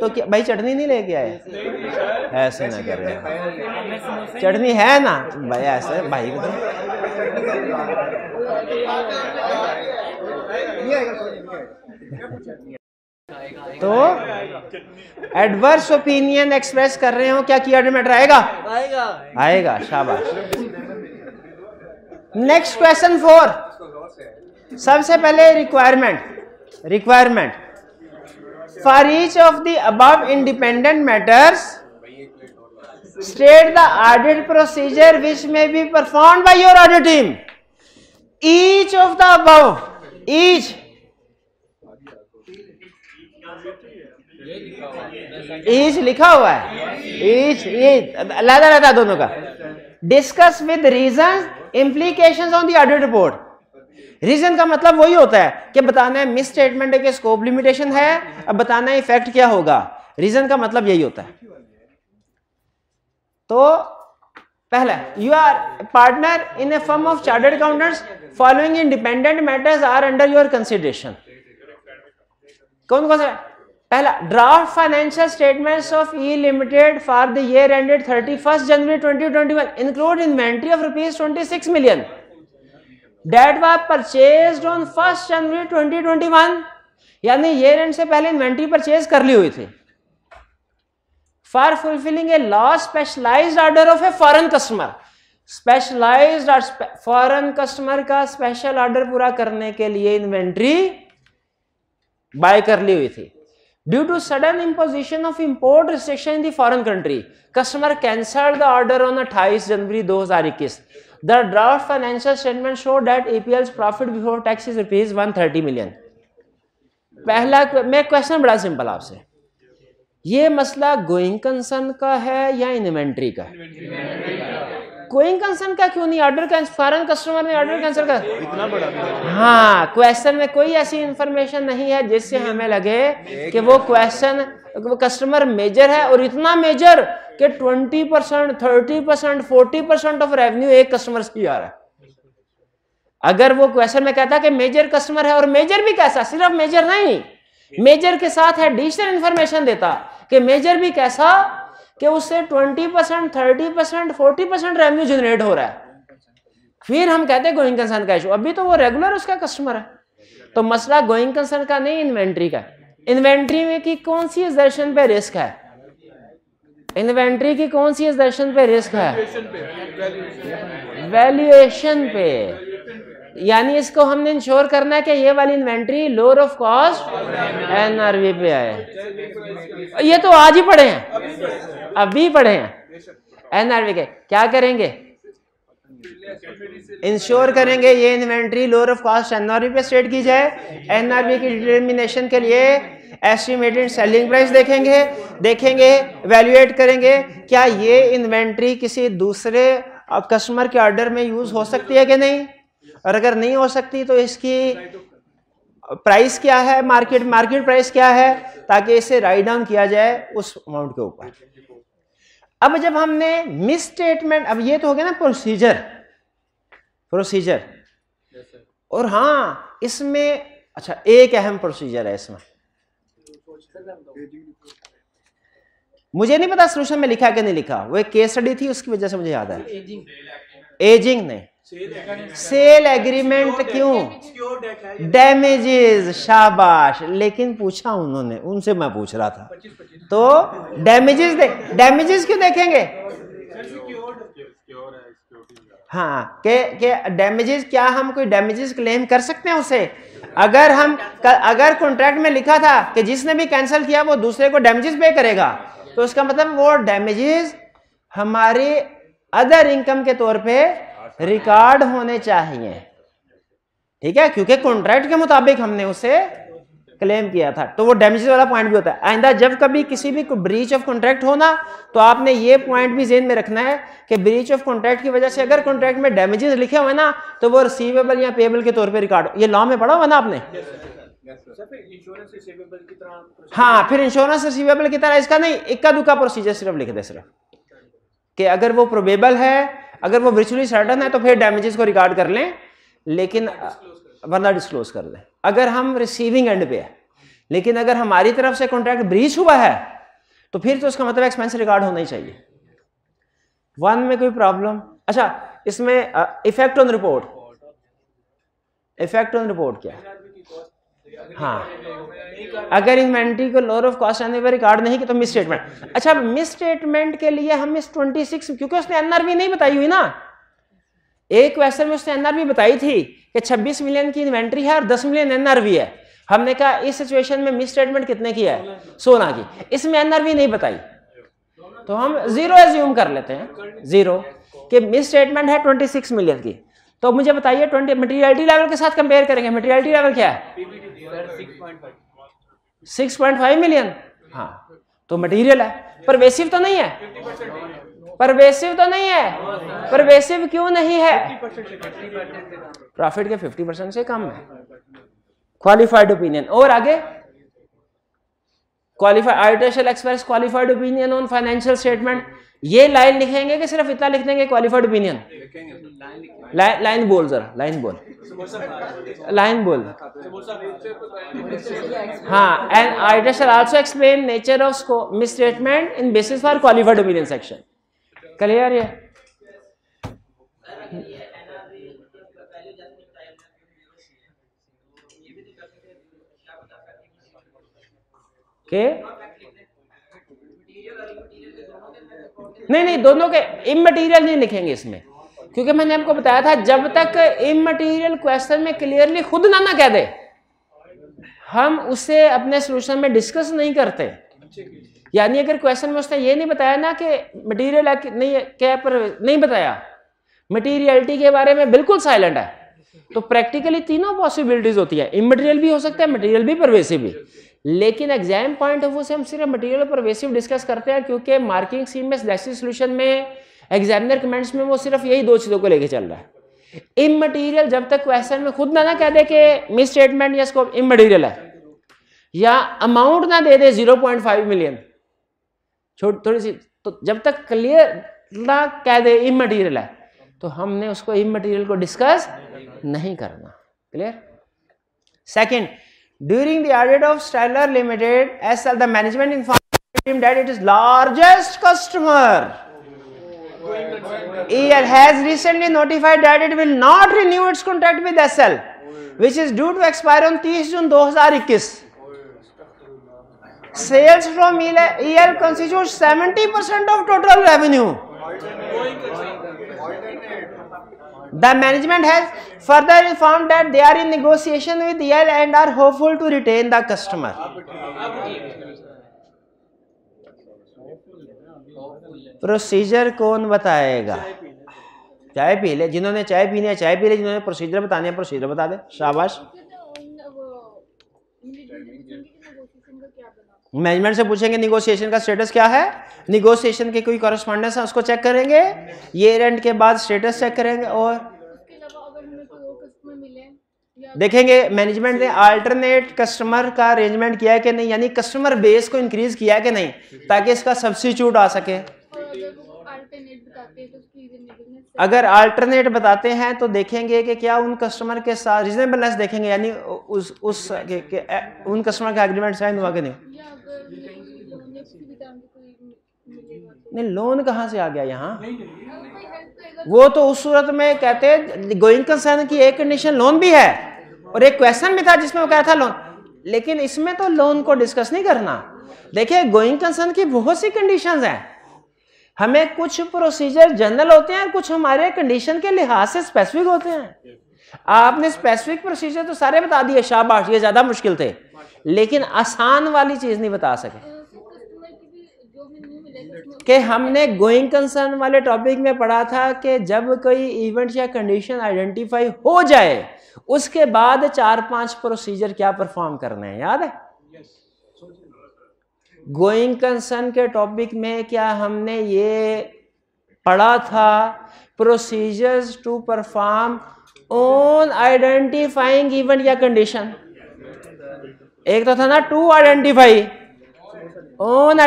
तो क्या भाई चटनी नहीं लेके आए? ऐसे ना कर रहे चटनी है ना? भाई ऐसे भाई को तो। एडवर्स ओपिनियन एक्सप्रेस कर रहे हो क्या किया मैटर आएगा? आएगा। आएगा शाबाश। नेक्स्ट क्वेश्चन फोर सबसे पहले requirement requirement for each of the above independent matters state the audit procedure which may be perform by your audit team each of the above each each लिखा हुआ है। Each ये अलहदा रहता है दोनों का। Discuss with reason implication on the audit report reason का मतलब वही होता है कि बताना है मिस स्टेटमेंट के स्कोप लिमिटेशन है, अब बताना है इफ़ेक्ट क्या होगा। रीजन का मतलब यही होता है। तो पहला you are partner in a firm of chartered accountants following independent matters are under your consideration कौन कौन सा? पहला draft financial statements of E limited for the year ended 31 January 2021 include inventory of rupees 26 million that was purchase on first January 2021 यानी year end से पहले inventory purchase कर ली हुई थी। For fulfilling a law specialised order of a foreign customer specialised foreign customer का special order पूरा करने के लिए इन्वेंट्री बाय कर ली हुई थी। Due to sudden imposition of import restriction in the foreign country customer cancel the order on 28 January 2021 the draft financial statement show that APL's profit before tax is rupees 130 million पहला मैं question बड़ा simple आपसे। ये मसला going concern का है या inventory का? गोइंग कंसर्न का क्यों नहीं? ऑर्डर फॉरन कस्टमर ने ऑर्डर कैंसिल कर इतना बड़ा हाँ क्वेश्चन में कोई ऐसी इंफॉर्मेशन नहीं है जिससे हमें लगे कि वो क्वेश्चन वो कस्टमर मेजर है और इतना मेजर कि 20 percent thirty percent forty percent of revenue एक कस्टमर से आ रहा है। अगर वो क्वेश्चन में कहता कि मेजर कस्टमर है और मेजर भी कैसा? सिर्फ़ मेजर नहीं। मेजर के साथ एडिशनल इंफॉर्मेशन देता कि मेजर भी कैसा कि उससे 20 percent thirty percent forty percent revenue generate हो रहा है। फिर हम कहते हैं गोइंग कंसर्न का इशू अभी तो वो रेगुलर उसका कस्टमर है। तो मसला गोइंग कंसर्न का नहीं इन्वेंट्री का इन्वेंट्री में की कौन सी दर्शन पे रिस्क है? इन्वेंट्री की कौन सी दर्शन पे रिस्क है? वैल्यूएशन पे। यानी इसको हमने इंश्योर करना है कि ये वाली inventory lower of cost NRV पे आए। ये तो आज ही पढ़े हैं। अभी पढ़े हैं। एनआरवी के। क्या करेंगे? इंश्योर करेंगे ये inventory lower of cost NRV पे स्टेट की जाए। एनआरवी की डिटर्मिनेशन के लिए एस्टिमेटेड सेलिंग प्राइस देखेंगे देखेंगे वैल्यूएट करेंगे, क्या ये इन्वेंट्री किसी दूसरे कस्टमर के ऑर्डर में यूज़ हो सकती है कि नहीं? और अगर नहीं हो सकती तो इसकी प्राइस क्या है? मार्केट मार्केट प्राइस क्या है? ताकि इसे राइट डाउन किया जाए उस अमाउंट के ऊपर। अब जब हमने मिस स्टेटमेंट अब ये तो हो गया ना प्रोसीजर प्रोसीजर और हाँ इसमें अच्छा एक अहम प्रोसीजर है इसमें। मुझे नहीं पता सोल्यूशन में लिखा कि नहीं लिखा। वो एक केस स्टडी थी उसकी वजह से मुझे याद है एजिंग नहीं। सेल एग्रीमेंट क्यों? डैमेजेस शाबाश। लेकिन पूछा उन्होंने, उनसे मैं पूछ रहा था। तो डैमेजेस डैमेजेस क्यों देखेंगे? हाँ के के डैमेजेस क्या हम कोई डैमेजेस क्लेम कर सकते हैं उसे? अगर हम अगर कॉन्ट्रैक्ट में लिखा था कि जिसने भी कैंसिल किया, वो दूसरे को डैमेजेस पे करेगा। तो उसका मतलब वो डैमेजेस हमारे अदर इनकम के तौर पे रिकॉर्ड होने चाहिए। ठीक है? क्योंकि कॉन्ट्रैक्ट के मुताबिक हमने उसे क्लेम किया था। तो वो डैमेजेस वाला पॉइंट भी होता है। आइंदा जब कभी किसी भी ब्रीच ऑफ़ कॉन्ट्रैक्ट होना तो आपने ये पॉइंट भी जेन में रखना है कि ब्रीच ऑफ़ कॉन्ट्रैक्ट की वजह से अगर कॉन्ट्रैक्ट में डैमेजेस लिखे हुए ना तो वो रिसीवेबल या पेबल के तौर पर रिकॉर्ड ये लॉ में पढ़ा हुआ ना आपने? हाँ फिर इंश्योरेंस रिसीवेबल की तरह इसका नहीं इक्का दुक्का प्रोसीजर सिर्फ़ लिख दे सिर्फ़। कि अगर वो प्रोबेबल है अगर वो वर्चुअली सर्टन है तो फिर डैमेजेस को रिकॉर्ड कर लें लेकिन वरना डिस्क्लोज कर दें। अगर हम रिसीविंग एंड पे है लेकिन अगर हमारी तरफ़ से कॉन्ट्रैक्ट ब्रीच हुआ है तो फिर तो उसका मतलब एक्सपेंस रिकॉर्ड होना ही चाहिए। वन में कोई प्रॉब्लम अच्छा इसमें effect on report effect on report क्या? हाँ अगर इन्वेंट्री को लोअर ऑफ़ कॉस्ट आने पर रिकॉर्ड नहीं किया तो मिस स्टेटमेंट अच्छा मिस स्टेटमेंट के लिए हम इस 26 क्योंकि उसने एनआरबी नहीं बताई हुई ना। एक क्वेश्चन में उसने एनआरबी बताई थी कि 26 मिलियन की इन्वेंट्री है और 10 मिलियन एनआरबी है। हमने कहा, इस सिचुएशन में मिस स्टेटमेंट कितने की है? सोना की। इसमें एनआरबी नहीं बताई। तो हम ज़ीरो एज्यूम कर लेते हैं। ज़ीरो कि मिस स्टेटमेंट है 26 मिलियन की। तो मुझे बताइए 20 मटेरियलिटी लेवल के साथ कंपेयर करेंगे। मटेरियलिटी लेवल क्या है? 6.5 मिलियन हाँ तो मटेरियल है। परवेसिव तो नहीं है? परवेसिव तो नहीं है। परवेसिव क्यों नहीं है? प्रॉफिट के 50 परसेंट से कम है। क्वालिफाइड ओपिनियन और आगे? Qualified artificial express qualified opinion on financial statement ये लाइन लिखेंगे कि सिर्फ़ इतना लिख देंगे क्वालिफाइड ओपिनियन लाइन बोल जरा लाइन बोल। लाइन बोल। हाँ and auditor shall also explain nature of mis statement in basis for qualified opinion section clear ये? के नहीं नहीं, दोनों के इमटेरियल नहीं लिखेंगे इसमें। क्योंकि मैंने आपको बताया था, जब तक इमटेरियल क्वेश्चन में क्लियरली खुद ना ना कह दे, हम उसे अपने सोल्यूशन में डिस्कस नहीं करते। यानी अगर क्वेश्चन में उसने ये नहीं बताया ना कि मटेरियल नहीं, क्या पर नहीं बताया। मटीरियलिटी के बारे में बिल्कुल साइलेंट है। तो प्रैक्टिकली तीनों पॉसिबिलिटीज होती है। इमटेरियल भी हो सकता है मटेरियल भी परवेसिव भी। लेकिन एग्ज़ाम पॉइंट ऑफ़ व्यू से हम सिर्फ़ मटेरियल परवेसिव डिस्कस करते हैं, क्योंकि मार्किंग सीम में सोल्यूशन में एग्जामिनर कमेंट्स में वो सिर्फ़ यही दो चीज़ों को लेके चल रहा है। इमटेरियल जब तक क्वेश्चन में खुद ना ना कह दे कि मिस स्टेटमेंट या स्कोप इमटेरियल है, या अमाउंट ना दे दे 0.5 मिलियन छोट थोड़ी सी तो जब तक क्लियर ना कह दे इमटेरियल है तो हमने उसको इमटेरियल को डिस्कस नहीं करना। Clear second During the audit of Styler Limited, as the management informed him that it is largest customer. EL has recently notified that it will not renew its contract with SL, which is due to expire on 30 June 2021. Sales from EL constitute 70% of total revenue. The management has further informed that they are in negotiation with EL and are hopeful to retain the customer. Procedure कौन बताएगा चाय P ले जिन्होंने चाय पीनी है चाय P ले जिन्होंने प्रोसीजर बताने हैं प्रोसीजर बता दे शाबाश मैनेजमेंट से पूछेंगे निगोशिएशन का स्टेटस क्या है? निगोशिएशन के कोई कॉरेस्पॉन्डेंस है उसको चेक करेंगे। ये रेंट के बाद स्टेटस चेक करेंगे और देखेंगे मैनेजमेंट ने अल्टरनेट कस्टमर का अरेंजमेंट किया है कि नहीं? यानी कस्टमर बेस को इंक्रीज किया है कि नहीं? ताकि इसका सब्सिट्यूट आ सके। अगर अल्टरनेट बताते हैं तो देखेंगे कि क्या उन कस्टमर के साथ रिजनेबलनेस देखेंगे यानी उस उस के, के, उन कस्टमर का एग्रीमेंट साइन हुआ कि नहीं? नहीं लोन कहाँ से आ गया यहाँ? वो तो उस सूरत में कहते गोइंग कंसर्न की एक कंडीशन लोन भी है। और एक क्वेश्चन भी था जिसमें वो कहा था लोन लेकिन इसमें तो लोन को डिस्कस नहीं करना। देखिए गोइंग कंसर्न की बहुत सी कंडीशंस हैं। हमें कुछ प्रोसीजर जनरल होते हैं कुछ हमारे कंडीशन के लिहाज से स्पेसिफिक होते हैं। आपने स्पेसिफिक प्रोसीजर तो सारे बता दिए शाबाश ये ज़्यादा मुश्किल थे। लेकिन आसान वाली चीज़ नहीं बता सके। कि हमने गोइंग कंसर्न वाले टॉपिक में पढ़ा था कि जब कोई इवेंट या कंडीशन आइडेंटिफाई हो जाए उसके बाद चार पाँच प्रोसीजर क्या परफॉर्म करने हैं याद है? गोइंग कंसर्न के टॉपिक में क्या हमने ये पढ़ा था procedures to perform on identifying event या कंडीशन एक तो था ना टू आइडेंटिफाई ओन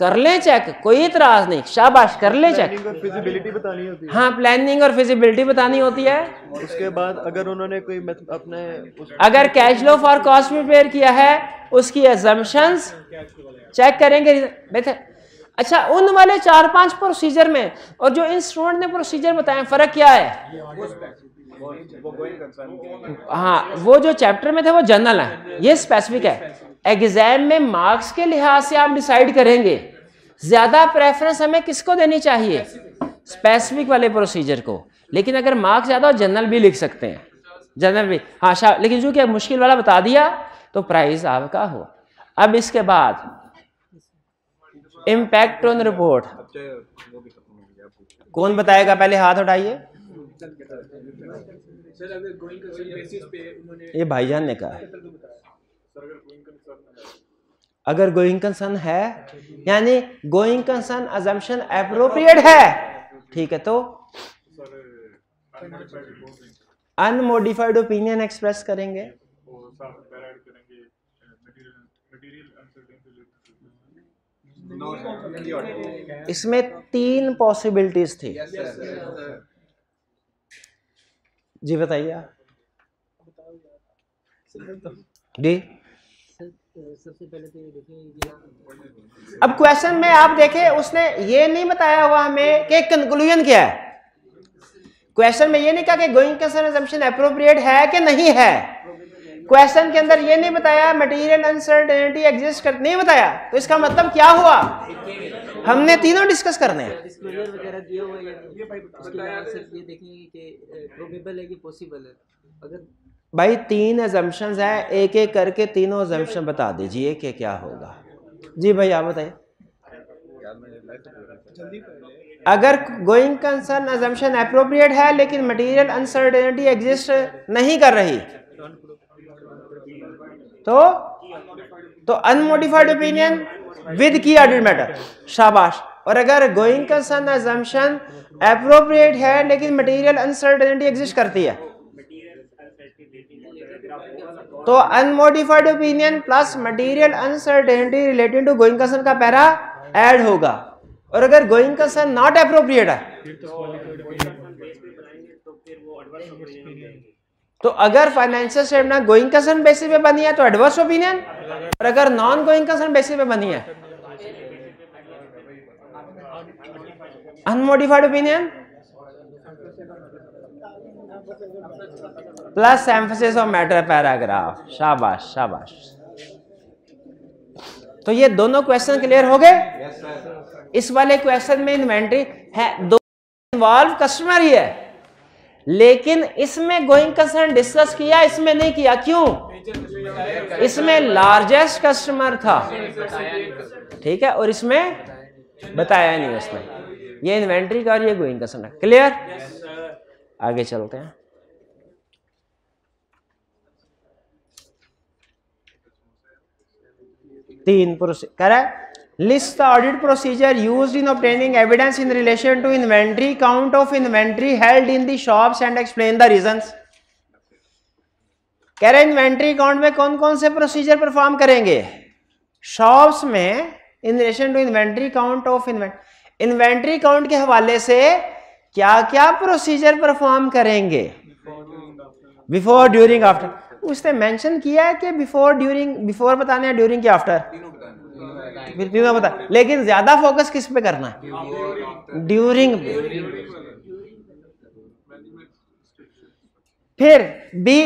कर ले चेक कोई इतराज नहीं शाबाश कर लें चेक फिजिबिलिटी बतानी होती है। हाँ प्लानिंग और फिजिबिलिटी बतानी होती है। उसके बाद अगर उन्होंने कोई अपने अगर cash flow forecast prepare किया है उसकी एजम्पन्स चेक करेंगे। बेहतर अच्छा उन वाले चार पाँच प्रोसीजर में और जो इन स्टूडेंट ने प्रोसीजर बताए फ़र्क क्या है? हाँ वो जो चैप्टर में थे वो जनरल है। ये स्पेसिफिक है। एग्ज़ाम में मार्क्स के लिहाज से आप डिसाइड करेंगे। ज़्यादा प्रेफरेंस हमें किसको देनी चाहिए? स्पेसिफिक वाले प्रोसीजर को। लेकिन अगर मार्क्स ज़्यादा हो जनरल भी लिख सकते हैं। जनरल भी। हाँ शाह लेकिन जो कि मुश्किल वाला बता दिया तो प्राइस आपका हो। अब इसके बाद इम्पैक्ट ऑन रिपोर्ट कौन बताएगा? पहले हाथ उठाइए। ये भाईजान ने कहा। अगर गोइंग कंसर्न है यानी गोइंग कंसर्न अजम्पशन अप्रोप्रिएट है। ठीक है तो अनमोडिफाइड ओपिनियन एक्सप्रेस करेंगे। इसमें तीन पॉसिबिलिटीज थी। जी बताइए जी। तो देखें अब क्वेश्चन में आप देखें, उसने ये नहीं बताया हुआ हमें कि कंक्लूजन क्या है। क्वेश्चन में ये नहीं कहा कि गोइंग कंसर्न अप्रोप्रिएट है कि नहीं है। क्वेश्चन के अंदर ये नहीं बताया मटेरियल अनसर्टेनिटी एग्जिस्ट कर नहीं बताया। तो इसका मतलब क्या हुआ? हमने तीनों डिस्कस करने हैं। वगैरह दिए हुए ये देखेंगे कि प्रोबेबल है कि पॉसिबल है। अगर भाई तीन एजम्पन्स है एक एक करके तीनों एजम्पन बता दीजिए कि क्या होगा। जी भाई आप बताइए। अगर गोइंग कंसर्न एजम्पन अप्रोप्रिएट है लेकिन मटेरियल अनसर्टेनिटी एग्जिस्ट नहीं कर रही तो? तो अनमोडिफाइड ओपिनियन विद की एडेड मैटर शाबाश। और अगर गोइंग कंसर्न एजम्पन अप्रोप्रिएट है लेकिन मटेरियल अनसर्टेनिटी एग्जिस्ट करती है। तो unmodified opinion plus material uncertainty related to going concern का पैरा ऐड होगा। और अगर गोइंग कंसर्न नॉट अप्रोप्रिएट है। तो अगर financial statement going concern basis पे बनी है तो एडवर्स ओपिनियन और अगर नॉन गोइंग कंसर्न बेसिस पे बनी है? Unmodified opinion plus emphasis of matter paragraph शाबाश शाबाश। तो ये दोनों क्वेश्चन क्लियर हो गए? Yes, इस वाले क्वेश्चन में इन्वेंट्री है दो इन्वॉल्व कस्टमर ही है। लेकिन इसमें गोइंग कंसर्न डिस्कस किया, इसमें नहीं किया, क्यों? इसमें लार्जेस्ट कस्टमर था। ठीक है? और इसमें बताया नहीं उसने। ये इन्वेंट्री का और ये गोइंग कंसर्न क्लियर आगे चलते हैं। तीन पुरुष correct list the audit procedure used in obtaining evidence in relation to inventory count of inventory held in the shops and explain the reasons कह रहे इन्वेंट्री काउंट में कौन कौन से प्रोसीजर परफॉर्म करेंगे? शॉप्स में in relation to inventory count of invent inventory count के हवाले से क्या क्या प्रोसीजर परफॉर्म करेंगे? बिफोर ड्यूरिंग आफ्टर उसने मेंशन किया है कि बिफोर ड्यूरिंग बिफोर बताने ड्यूरिंग के आफ्टर फिर तीनों बता लेकिन ज़्यादा फोकस किस पे करना है? ड्यूरिंग फिर B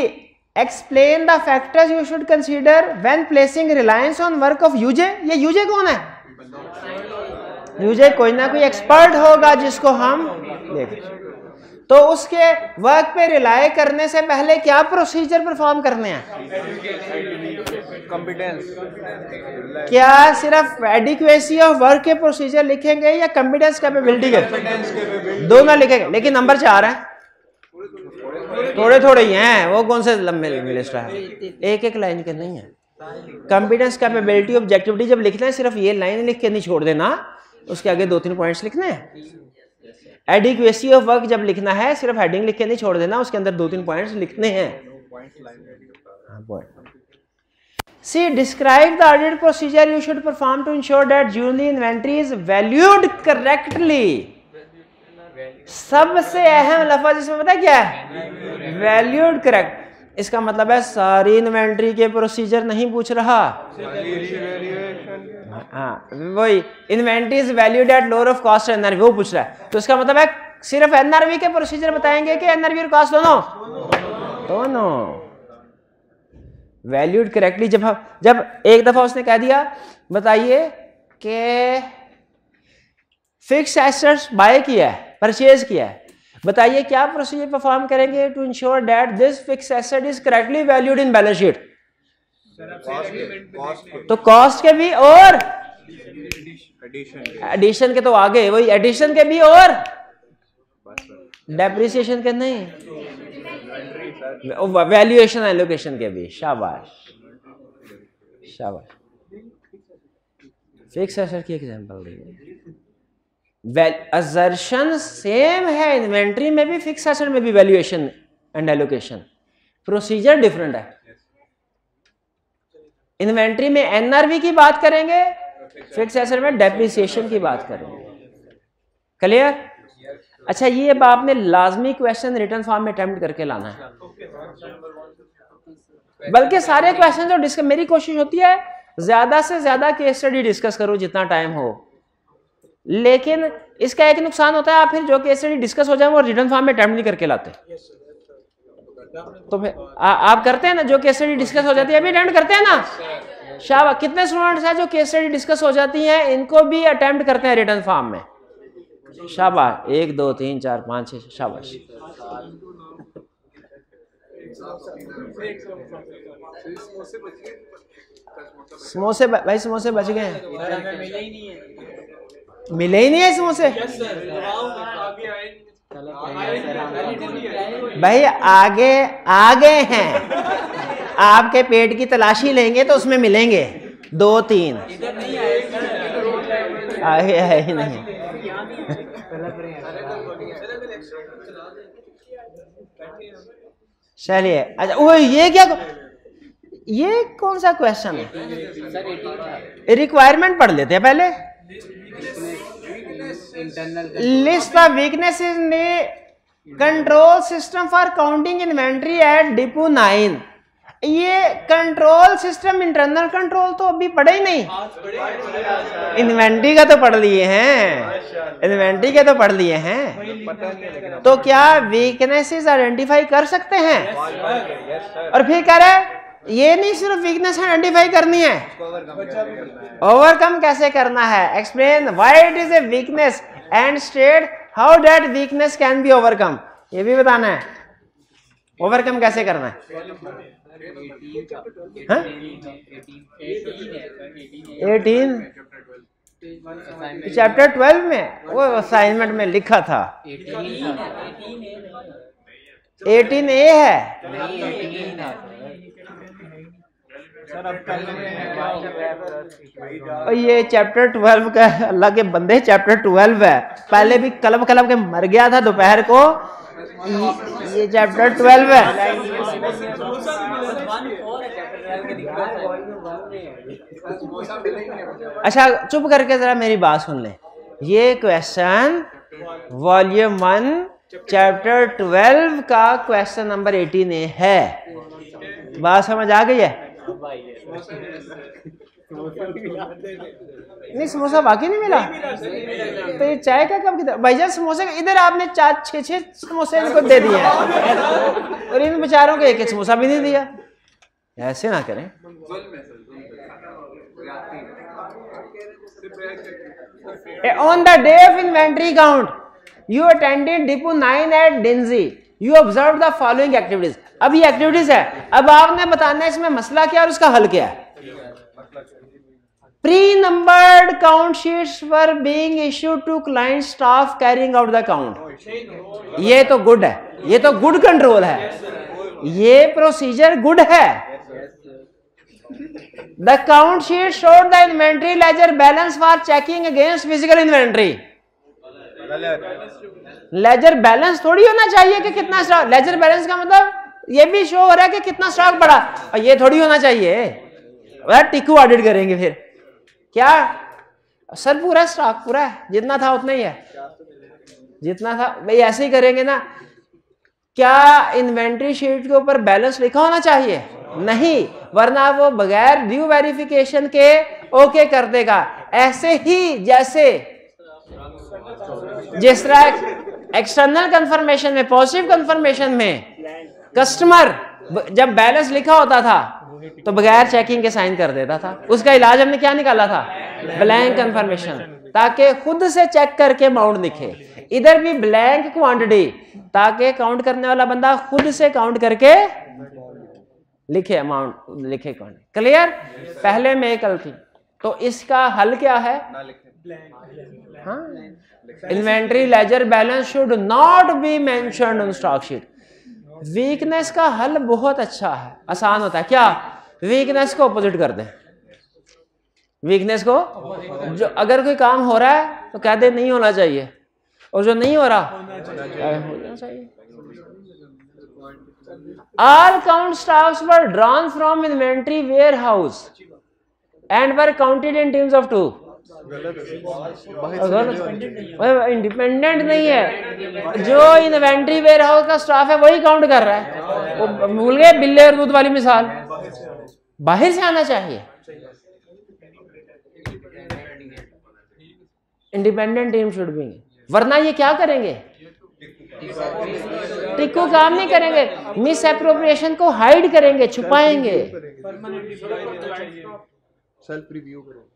explain the factors you should consider when placing reliance on work of यूजे ये यूजे कौन है? यूजे कोई ना कोई एक्सपर्ट होगा जिसको हम देख तो उसके वर्क पे रिलाय करने से पहले क्या प्रोसीजर परफॉर्म करने हैं? कॉम्पिटेंस क्या सिर्फ़ एडिक्वेसी ऑफ़ वर्क के प्रोसीजर लिखेंगे या कॉम्पिटेंस कैपेबिलिटी के? दोनों लिखेंगे लेकिन नंबर चार है। थोड़े थोड़े ही हैं वो कौन से लंबे लिस्ट है? एक एक लाइन के नहीं है। कॉम्पिटेंस कैपेबिलिटी ऑब्जेक्टिविटी जब लिखना है सिर्फ़ ये लाइन लिख के नहीं छोड़ देना उसके आगे दो तीन पॉइंट्स लिखने हैं। एडिक्वेसी ऑफ़ वर्क जब लिखना है सिर्फ़ हेडिंग लिख के नहीं छोड़ देना उसके अंदर दो तीन पॉइंट्स लिखने हैं। C describe the audit procedure you should perform to ensure that ज्यूनली inventory is valued correctly सबसे अहम लफा जिसमें पता क्या है? वैल्यूड करेक्ट इसका मतलब है सारी इन्वेंट्री के प्रोसीजर नहीं पूछ रहा। हाँ वही inventory is valued at lower of cost NRV वो पूछ रहा है। तो इसका मतलब है, सिर्फ़ एनआरवी के प्रोसीजर बताएँगे कि एनआरवी और कॉस्ट दोनों? दोनों। वैल्यूड करेक्टली जब जब एक दफ़ा उसने कह दिया, बताइए कि फिक्स एसेट्स बाय किया है परचेज किया है। बताइए क्या प्रोसीजर परफॉर्म करेंगे to ensure that this fix asset is correctly valued in balance sheet तो कॉस्ट के भी और? एडिशन के। तो आगे वही एडिशन के भी और? डेप्रिसिएशन के नहीं। वैल्यूएशन एलोकेशन के भी शाबाश। शाबाश। फिक्स एसेट की एग्जांपल दी असर्शन सेम है इन्वेंट्री में भी फिक्स एसेट में भी valuation and allocation procedure different है. इन्वेंट्री में एनआरवी की बात करेंगे फिक्स एसेट में डेप्रिसिएशन की बात करेंगे. क्लियर अच्छा ये अब आपने लाजमी क्वेश्चन रिटर्न फॉर्म में अटेम्प्ट करके लाना है. बल्कि सारे क्वेश्चन जो डिस्कस मेरी कोशिश होती है, ज़्यादा से ज़्यादा केस स्टडी डिस्कस करो जितना टाइम हो. लेकिन इसका एक नुकसान होता है आप फिर जो केस स्टडी डिस्कस हो जाए वो रिटर्न फॉर्म में अटेम्प्ट नहीं करके लाते। तो फिर आ, आप करते हैं ना जो केस स्टडी डिस्कस हो जाती है अभी अटेम्प्ट करते हैं ना? शाह कितने स्टूडेंट्स हैं जो केस स्टडी डिस्कस हो जाती हैं इनको भी अटेम्प्ट करते हैं रिटर्न फॉर्म में? शाबाश एक दो तीन चार पाँच छः शाबाश। समोसे भाई समोसे बच गए मिले ही नहीं है समोसे भाई आगे आगे हैं। आपके पेट की तलाशी लेंगे तो उसमें मिलेंगे। दो तीन। आगे है ही नहीं। चलिए अच्छा वो ये क्या ये कौन सा क्वेश्चन है? रिक्वायरमेंट पढ़ लेते हैं पहले। List the weakness in control system for counting inventory at depot nine ये कंट्रोल सिस्टम इंटरनल कंट्रोल तो अभी पढ़े ही नहीं। इन्वेंट्री का तो पढ़ लिए हैं। इन्वेंट्री के तो पढ़ लिए हैं। तो क्या वीकनेसेस आइडेंटिफाई कर सकते हैं? और फिर कह रहे ये नहीं सिर्फ़ वीकनेस आइडेंटिफाई करनी है। ओवरकम कैसे करना है? Explain why it is a weakness and state how that weakness can be overcome ये भी बताना है। ओवरकम कैसे करना है? एटीन चैप्टर ट्वेल्व में? वो असाइनमेंट में लिखा था। एटीन ए है। ये चैप्टर ट्वेल्व का अल्लाह के बंदे चैप्टर ट्वेल्व है। पहले भी कलब कलब के मर गया था दोपहर को। ये चैप्टर ट्वेल्व है। अच्छा चुप करके जरा मेरी बात सुन ले। ये question volume one chapter twelve का क्वेश्चन नंबर एटीन ए है। बात समझ आ गई है? नहीं समोसा बाकी नहीं मिला? तो ये चाय का कब किधर भैया समोसे इधर आपने चार छः छः समोसे इनको दे दिए और इन बेचारों को एक एक समोसा भी नहीं दिया। ऐसे ना करें। on the day of inventory count you attended depot 9 at Dinzy you observed the following activities. अब ये एक्टिविटीज़ है अब आपने बताना है इसमें मसला क्या और उसका हल क्या है pre numbered count sheets were being issued to client staff carrying out the count ये तो गुड है ये तो गुड कंट्रोल है ये प्रोसीजर गुड है the count sheet showed the inventory ledger balance for checking against physical inventory ledger balance थोड़ी होना चाहिए कि कितना स्टॉक लेजर बैलेंस का मतलब ये भी शो हो रहा है कि कितना स्टॉक बढ़ा और ये थोड़ी होना चाहिए। टिकू ऑडिट करेंगे फिर। क्या? सर पूरा स्टॉक पूरा है। जितना था उतना ही है। जितना था, भाई ऐसे ही करेंगे ना। क्या इन्वेंट्री शीट के ऊपर बैलेंस लिखा होना चाहिए? नहीं। वरना वो बगैर ड्यू वेरिफिकेशन के ओके कर देगा। ऐसे ही, जैसे जिस तरह एक्सटर्नल कंफर्मेशन में पॉजिटिव कंफर्मेशन में कस्टमर जब बैलेंस लिखा होता था तो बगैर चेकिंग के साइन कर देता था। उसका इलाज हमने क्या निकाला था? ब्लैंक कंफर्मेशन ताकि खुद से चेक करके अमाउंट लिखे इधर भी ब्लैंक क्वांटिटी ताकि काउंट करने वाला बंदा खुद से काउंट करके लिखे अमाउंट लिखे क्वांटिटी क्लियर पहले में कल थी तो इसका हल क्या है? हाँ। Inventory ledger balance should not be mentioned on stock sheet weakness का हल बहुत अच्छा है, आसान होता है। क्या? वीकनेस को अपोजिट कर दे। वीकनेस को जो अगर कोई काम हो रहा है तो कह दे, नहीं होना चाहिए। और जो नहीं हो रहा होना चाहिए। All count stocks were drawn from inventory warehouse and were counted in teams of independent नहीं है। जो इन्वेंट्री वेयर हाउस का स्टाफ है वही काउंट कर रहा है। वो भूल गए बिल्ले और दूध वाली मिसाल। बाहर से आना चाहिए। इंडिपेंडेंट टीम शुड बी वरना ये क्या करेंगे? टिक्को काम नहीं करेंगे। मिस अप्रोप्रिएशन को हाइड करेंगे छुपाएँगे। सेल्फ रिव्यू करो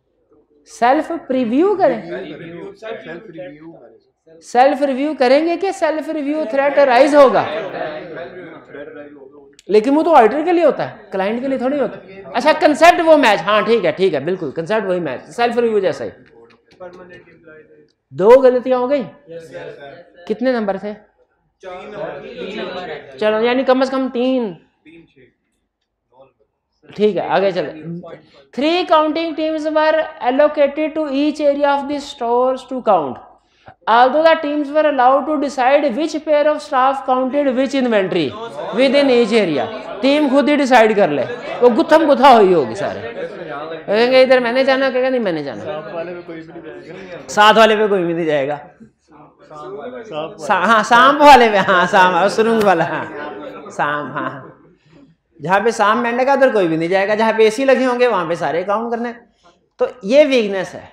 सेल्फ प्रीव्यू करें। सेल्फ रिव्यू करेंगे कि सेल्फ रिव्यू थ्रेट राइज होगा? लेकिन वो तो ऑडिटर के लिए होता है क्लाइंट के लिए थोड़ी होता है। अच्छा कंसेप्ट वो मैच हाँ ठीक है ठीक है बिल्कुल कंसेप्ट वही मैच सेल्फ रिव्यू जैसा ही। दो गलतियाँ हो गई? कितने नंबर थे? चलो यानी कम से कम तीन। ठीक है आगे चले। Three counting teams were allocated to each area of the stores to count although the teams were allowed to decide which pair of staff counted which inventory within each area team खुद ही decide कर ले। वो गुत्थम गुथा हुई होगी सारे। कहेंगे इधर मैंने जाना कहेगा नहीं मैंने जाना। वाले में कोई भी नहीं जाएगा। साथ वाले पे कोई भी नहीं जाएगा। सा, हाँ सांप वाले पे हाँ सांप सुरुंग वाला हाँ। सांप हाँ हाँ। जहाँ पे शाम मेंढक है उधर कोई भी नहीं जाएगा। जहाँ पे एसी लगे होंगे वहाँ पे सारे काउंट करने तो ये वीकनेस है।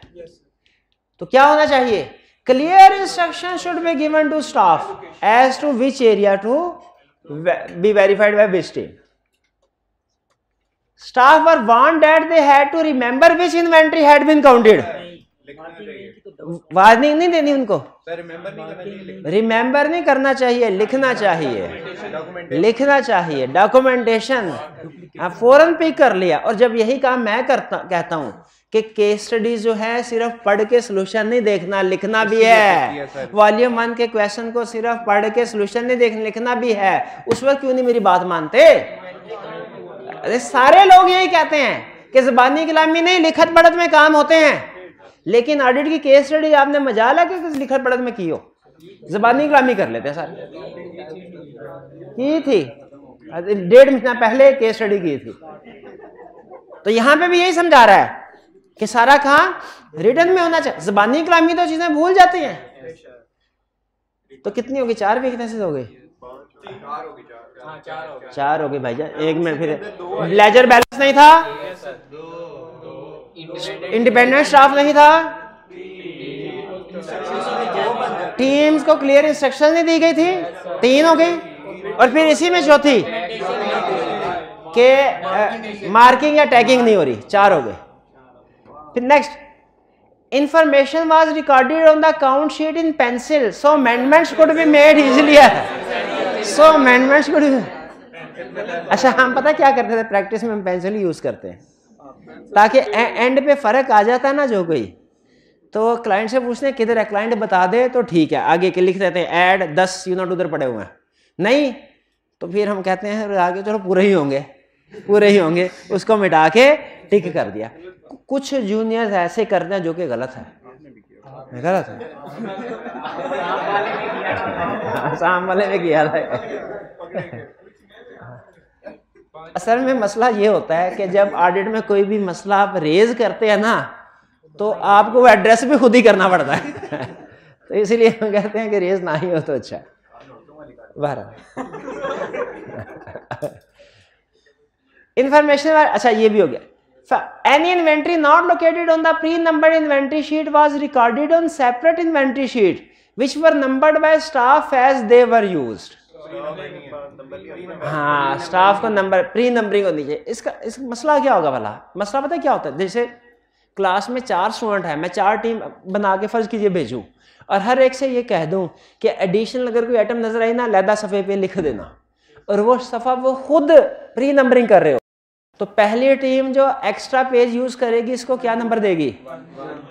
तो क्या होना चाहिए? Clear instruction should be given to staff as to which area to be verified by which team staff were warned that they had to remember which inventory had been counted warning नहीं देनी उनको? Remember नहीं करना चाहिए लिखना चाहिए। लिखना चाहिए डॉक्यूमेंटेशन फ़ौरन पिक कर लिया। और जब यही काम मैं करता कहता हूँ कि केस स्टडीज़ जो है सिर्फ़ पढ़ के सोल्यूशन नहीं देखना लिखना भी है। वॉल्यूम वन के क्वेश्चन को सिर्फ़ पढ़ के सोल्यूशन नहीं देखना लिखना भी है। उस वक्त क्यों नहीं मेरी बात मानते? अरे सारे लोग यही कहते हैं कि जबानी कलामी नहीं लिखत पढ़त में काम होते हैं। लेकिन ऑडिट की केस स्टडी आपने मजाल है कि लिखत पढ़त में की हो? जबानी कलामी कर लेते सर। की थी? डेढ़ महीना पहले केस स्टडी की थी। तो यहाँ पे भी यही समझा रहा है कि सारा कहा रिटर्न में होना चाहिए। जबानी कलामी तो चीज़ें भूल जाती हैं। तो कितनी होगी? चार वीकनेसेस हो गई? चार हो गई। भाईजान एक मिनट फिर लेजर बैलेंस नहीं था? इंडिपेंडेंट स्टाफ नहीं था। टीम्स को क्लियर इंस्ट्रक्शन नहीं दी गई थी। तीन हो गई और फिर इसी में चौथी, के मार्किंग या टैगिंग नहीं हो रही। चार हो गए। फिर next information was recorded on the count sheet in pencil. So, amendments could be made easily. So, amendments could be अच्छा हम पता क्या करते थे? प्रैक्टिस में हम पेंसिल यूज़ करते हैं। ताकि एंड पे फ़र्क आ जाता है ना जो कोई। तो क्लाइंट से पूछते हैं, किधर है? क्लाइंट बता दे तो ठीक है। आगे के लिख देते हैं ऐड दस यूनिट उधर पड़े हुए हैं। नहीं तो फिर हम कहते हैं आगे चलो, पूरे ही होंगे, पूरे ही होंगे। उसको मिटा के टिक कर दिया। कुछ जूनियर्स ऐसे करते हैं जो कि गलत है। गलत है? शाम वाले में किया था। असल में मसला ये होता है कि जब ऑडिट में कोई भी मसला आप रेज करते हैं ना तो आपको वो एड्रेस भी खुद ही करना पड़ता है। तो इसीलिए हम कहते हैं कि रेज ना ही हो तो अच्छा। बहरहाल। इंफॉर्मेशन अच्छा ये भी हो गया। Any inventory not located on the pre numbered inventory sheet was recorded on separate inventory sheet which were numbered by staff as they were used हाँ। स्टाफ को नंबर प्री नंबरिंग होनी चाहिए इसका इस मसला क्या होगा भला? मसला पता है क्या होता है? जैसे क्लास में चार स्टूडेंट है मैं चार टीम बना के फ़र्ज़ कीजिए भेजूँ और हर एक से ये कह दूँ कि एडिशनल अगर कोई आइटम नज़र आई ना लैदा सफ़े पे लिख देना और वो सफ़ा वो खुद प्री नंबरिंग कर रहे हो। तो पहली टीम जो एक्स्ट्रा पेज यूज़ करेगी इसको क्या नंबर देगी?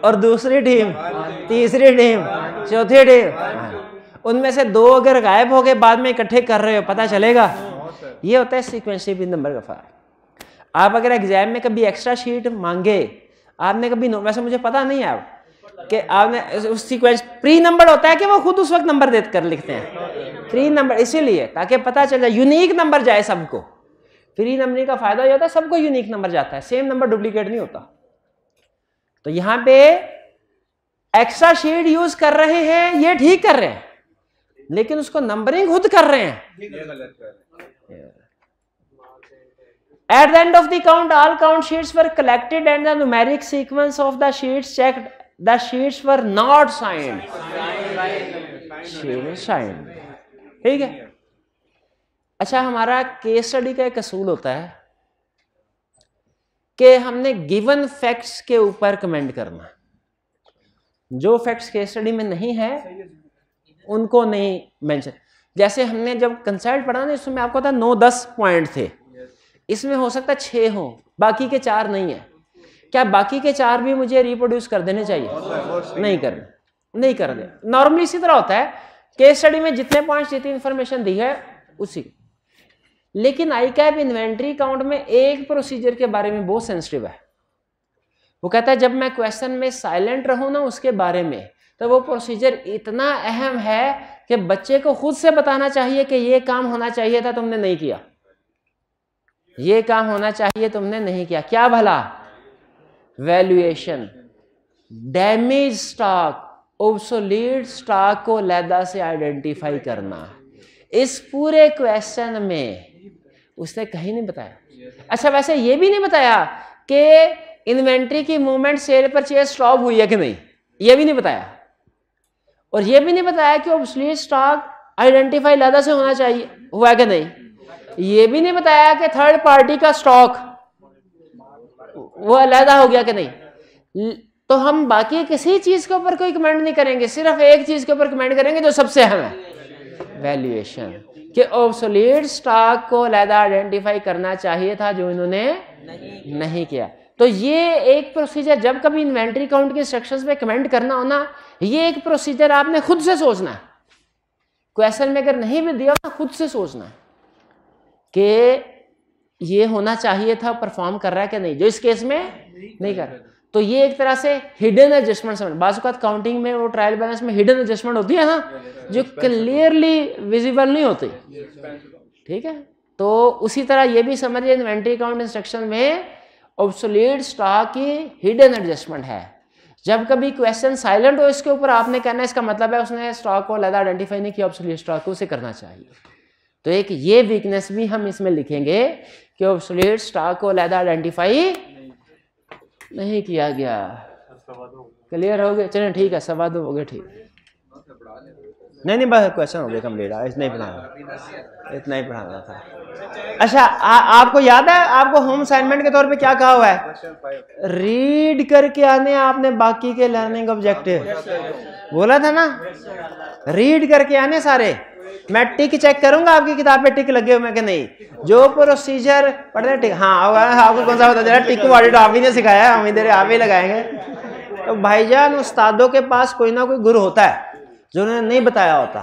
और दूसरी टीम तीसरी टीम चौथी टीम उनमें से दो अगर गायब हो गए बाद में इकट्ठे कर रहे हो पता चलेगा। ये होता है सीक्वेंशियल नंबर का फ़र्क। आप अगर एग्ज़ाम में कभी एक्स्ट्रा शीट मांगे आपने कभी वैसे मुझे पता नहीं है कि आपने उस सीक्वेंस प्री नंबर होता है कि वो खुद उस वक्त नंबर देकर कर लिखते हैं। प्री नंबर इसीलिए ताकि पता चल जाए यूनिक नंबर जाए सबको। प्री नंबरिंग का फ़ायदा ये होता है सबको यूनिक नंबर जाता है। सेम नंबर डुप्लीकेट नहीं होता। तो यहाँ पे एक्स्ट्रा शीट यूज़ कर रहे हैं ये ठीक कर रहे हैं। लेकिन उसको नंबरिंग खुद कर रहे हैं। At the end of the count all count sheets were collected and the मैरिक sequence of the sheets check the sheets were not signed sign ठीक है? अच्छा हमारा केस स्टडी का एक असूल होता है कि हमने गिवन फैक्ट्स के ऊपर कमेंट करना। जो फैक्ट्स केस स्टडी में नहीं है उनको नहीं मेंशन जैसे हमने जब कंसल्ट पढ़ा ना, इसमें आपको था नौ दस पॉइंट थे। इसमें हो सकता है छः हो, बाकी के चार नहीं है। क्या बाकी के चार भी मुझे रिप्रोड्यूस कर देने चाहिए? नहीं करने नहीं करने नॉर्मली इसी तरह होता है केस स्टडी में जितने पॉइंट्स जितनी इंफॉर्मेशन दी है, उसी। लेकिन आई कैप इन्वेंट्री काउंट में एक प्रोसीजर के बारे में बहुत सेंसिटिव है। वो कहता है, जब मैं क्वेश्चन में साइलेंट रहूँ ना, उसके बारे में तो वो प्रोसीजर इतना अहम है कि बच्चे को खुद से बताना चाहिए कि ये काम होना चाहिए था, तुमने नहीं किया। ये काम होना चाहिए, तुमने नहीं किया। क्या भला? Valuation damage stock obsolete stock को लैदा से आइडेंटिफाई करना। इस पूरे क्वेश्चन में उसने कहीं नहीं बताया। अच्छा वैसे ये भी नहीं बताया कि इन्वेंट्री की मूवमेंट सेल परचेज स्टॉप हुई है कि नहीं? ये भी नहीं बताया। और ये भी नहीं बताया कि ओब्सोलीट स्टॉक आइडेंटिफाई लैदा से होना चाहिए। हुआ कि नहीं? ये भी नहीं बताया कि थर्ड पार्टी का स्टॉक वो अलहदा हो गया कि नहीं। तो हम बाकी किसी चीज़ के ऊपर कोई कमेंट नहीं करेंगे सिर्फ़ एक चीज़ के ऊपर कमेंट करेंगे जो सबसे अहम है। वैल्यूएशन कि ऑब्सोलीट स्टॉक को अलहदा आइडेंटिफाई करना चाहिए था जो इन्होंने नहीं, नहीं किया। तो ये एक प्रोसीजर जब कभी इन्वेंट्री काउंट के इंस्ट्रक्शंस पे कमेंट करना हो ना ये एक प्रोसीजर आपने खुद से सोचना है। क्वेश्चन में अगर नहीं भी दिया ना खुद से सोचना है कि ये होना चाहिए था परफॉर्म कर रहा है कि नहीं? जो इस केस में नहीं कर रहा तो ये एक तरह से हिडन एडजस्टमेंट समझ। बाजूकात काउंटिंग में वो ट्रायल बैलेंस में हिडन एडजस्टमेंट होती है ना जो क्लियरली विजिबल नहीं होती। ठीक है? तो उसी तरह ये भी समझिए इन्वेंट्री काउंट इंस्ट्रक्शन में ऑब्सोलीट स्टॉक की हिडन एडजस्टमेंट है। जब कभी क्वेश्चन साइलेंट हो इसके ऊपर आपने कहना इसका मतलब है उसने स्टॉक को लदा आइडेंटिफाई नहीं किया ऑब्सोलीट स्टॉक को उसे करना चाहिए। तो एक ये वीकनेस भी हम इसमें लिखेंगे कि ऑब्सोलीट स्टॉक को लैदा आइडेंटिफाई नहीं किया गया। क्लियर हो गया। चलें ठीक है सवा दो हो गए ठीक। नहीं नहीं बस क्वेश्चन हो गया कंप्लीट इतना ही पढ़ाना इतना ही पढ़ाना था। अच्छा आ, आपको याद है आपको होम असाइनमेंट के तौर पे क्या कहा हुआ है? रीड करके आने आपने बाकी के लर्निंग ऑब्जेक्टिव बोला था ना? रीड करके आने सारे। मैं टिक चेक करूँगा आपकी किताब पे टिक लगे हुए कि नहीं? जो प्रोसीजर पढ़ने टिक हाँ आपको कौन सा पता चला टिक ऑडिट आप ही ने सिखाया हम इधर आप ही लगाएँगे। तो भाईजान उस्तादों के पास कोई ना कोई गुरु होता है। जो उन्होंने नहीं बताया होता।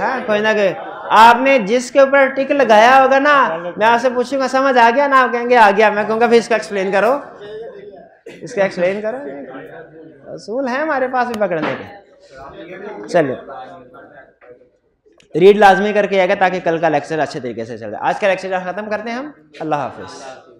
है, कोई ना कोई। आपने जिसके ऊपर टिक लगाया होगा ना, मैं आपसे पूछूँगा, समझ आ गया ना? आप कहेंगे, आ गया। मैं कहूँगा, फिर इसका एक्सप्लेन करो। इसका एक्सप्लेन करो। असूल है हमारे पास भी पकड़ने के। चलिए। रीड लाजमी करके आएगा ताकि कल का लेक्चर अच्छे तरीके से चल आज का लेक्चर खत्म करते हैं हम। अल्लाह हाफिज़।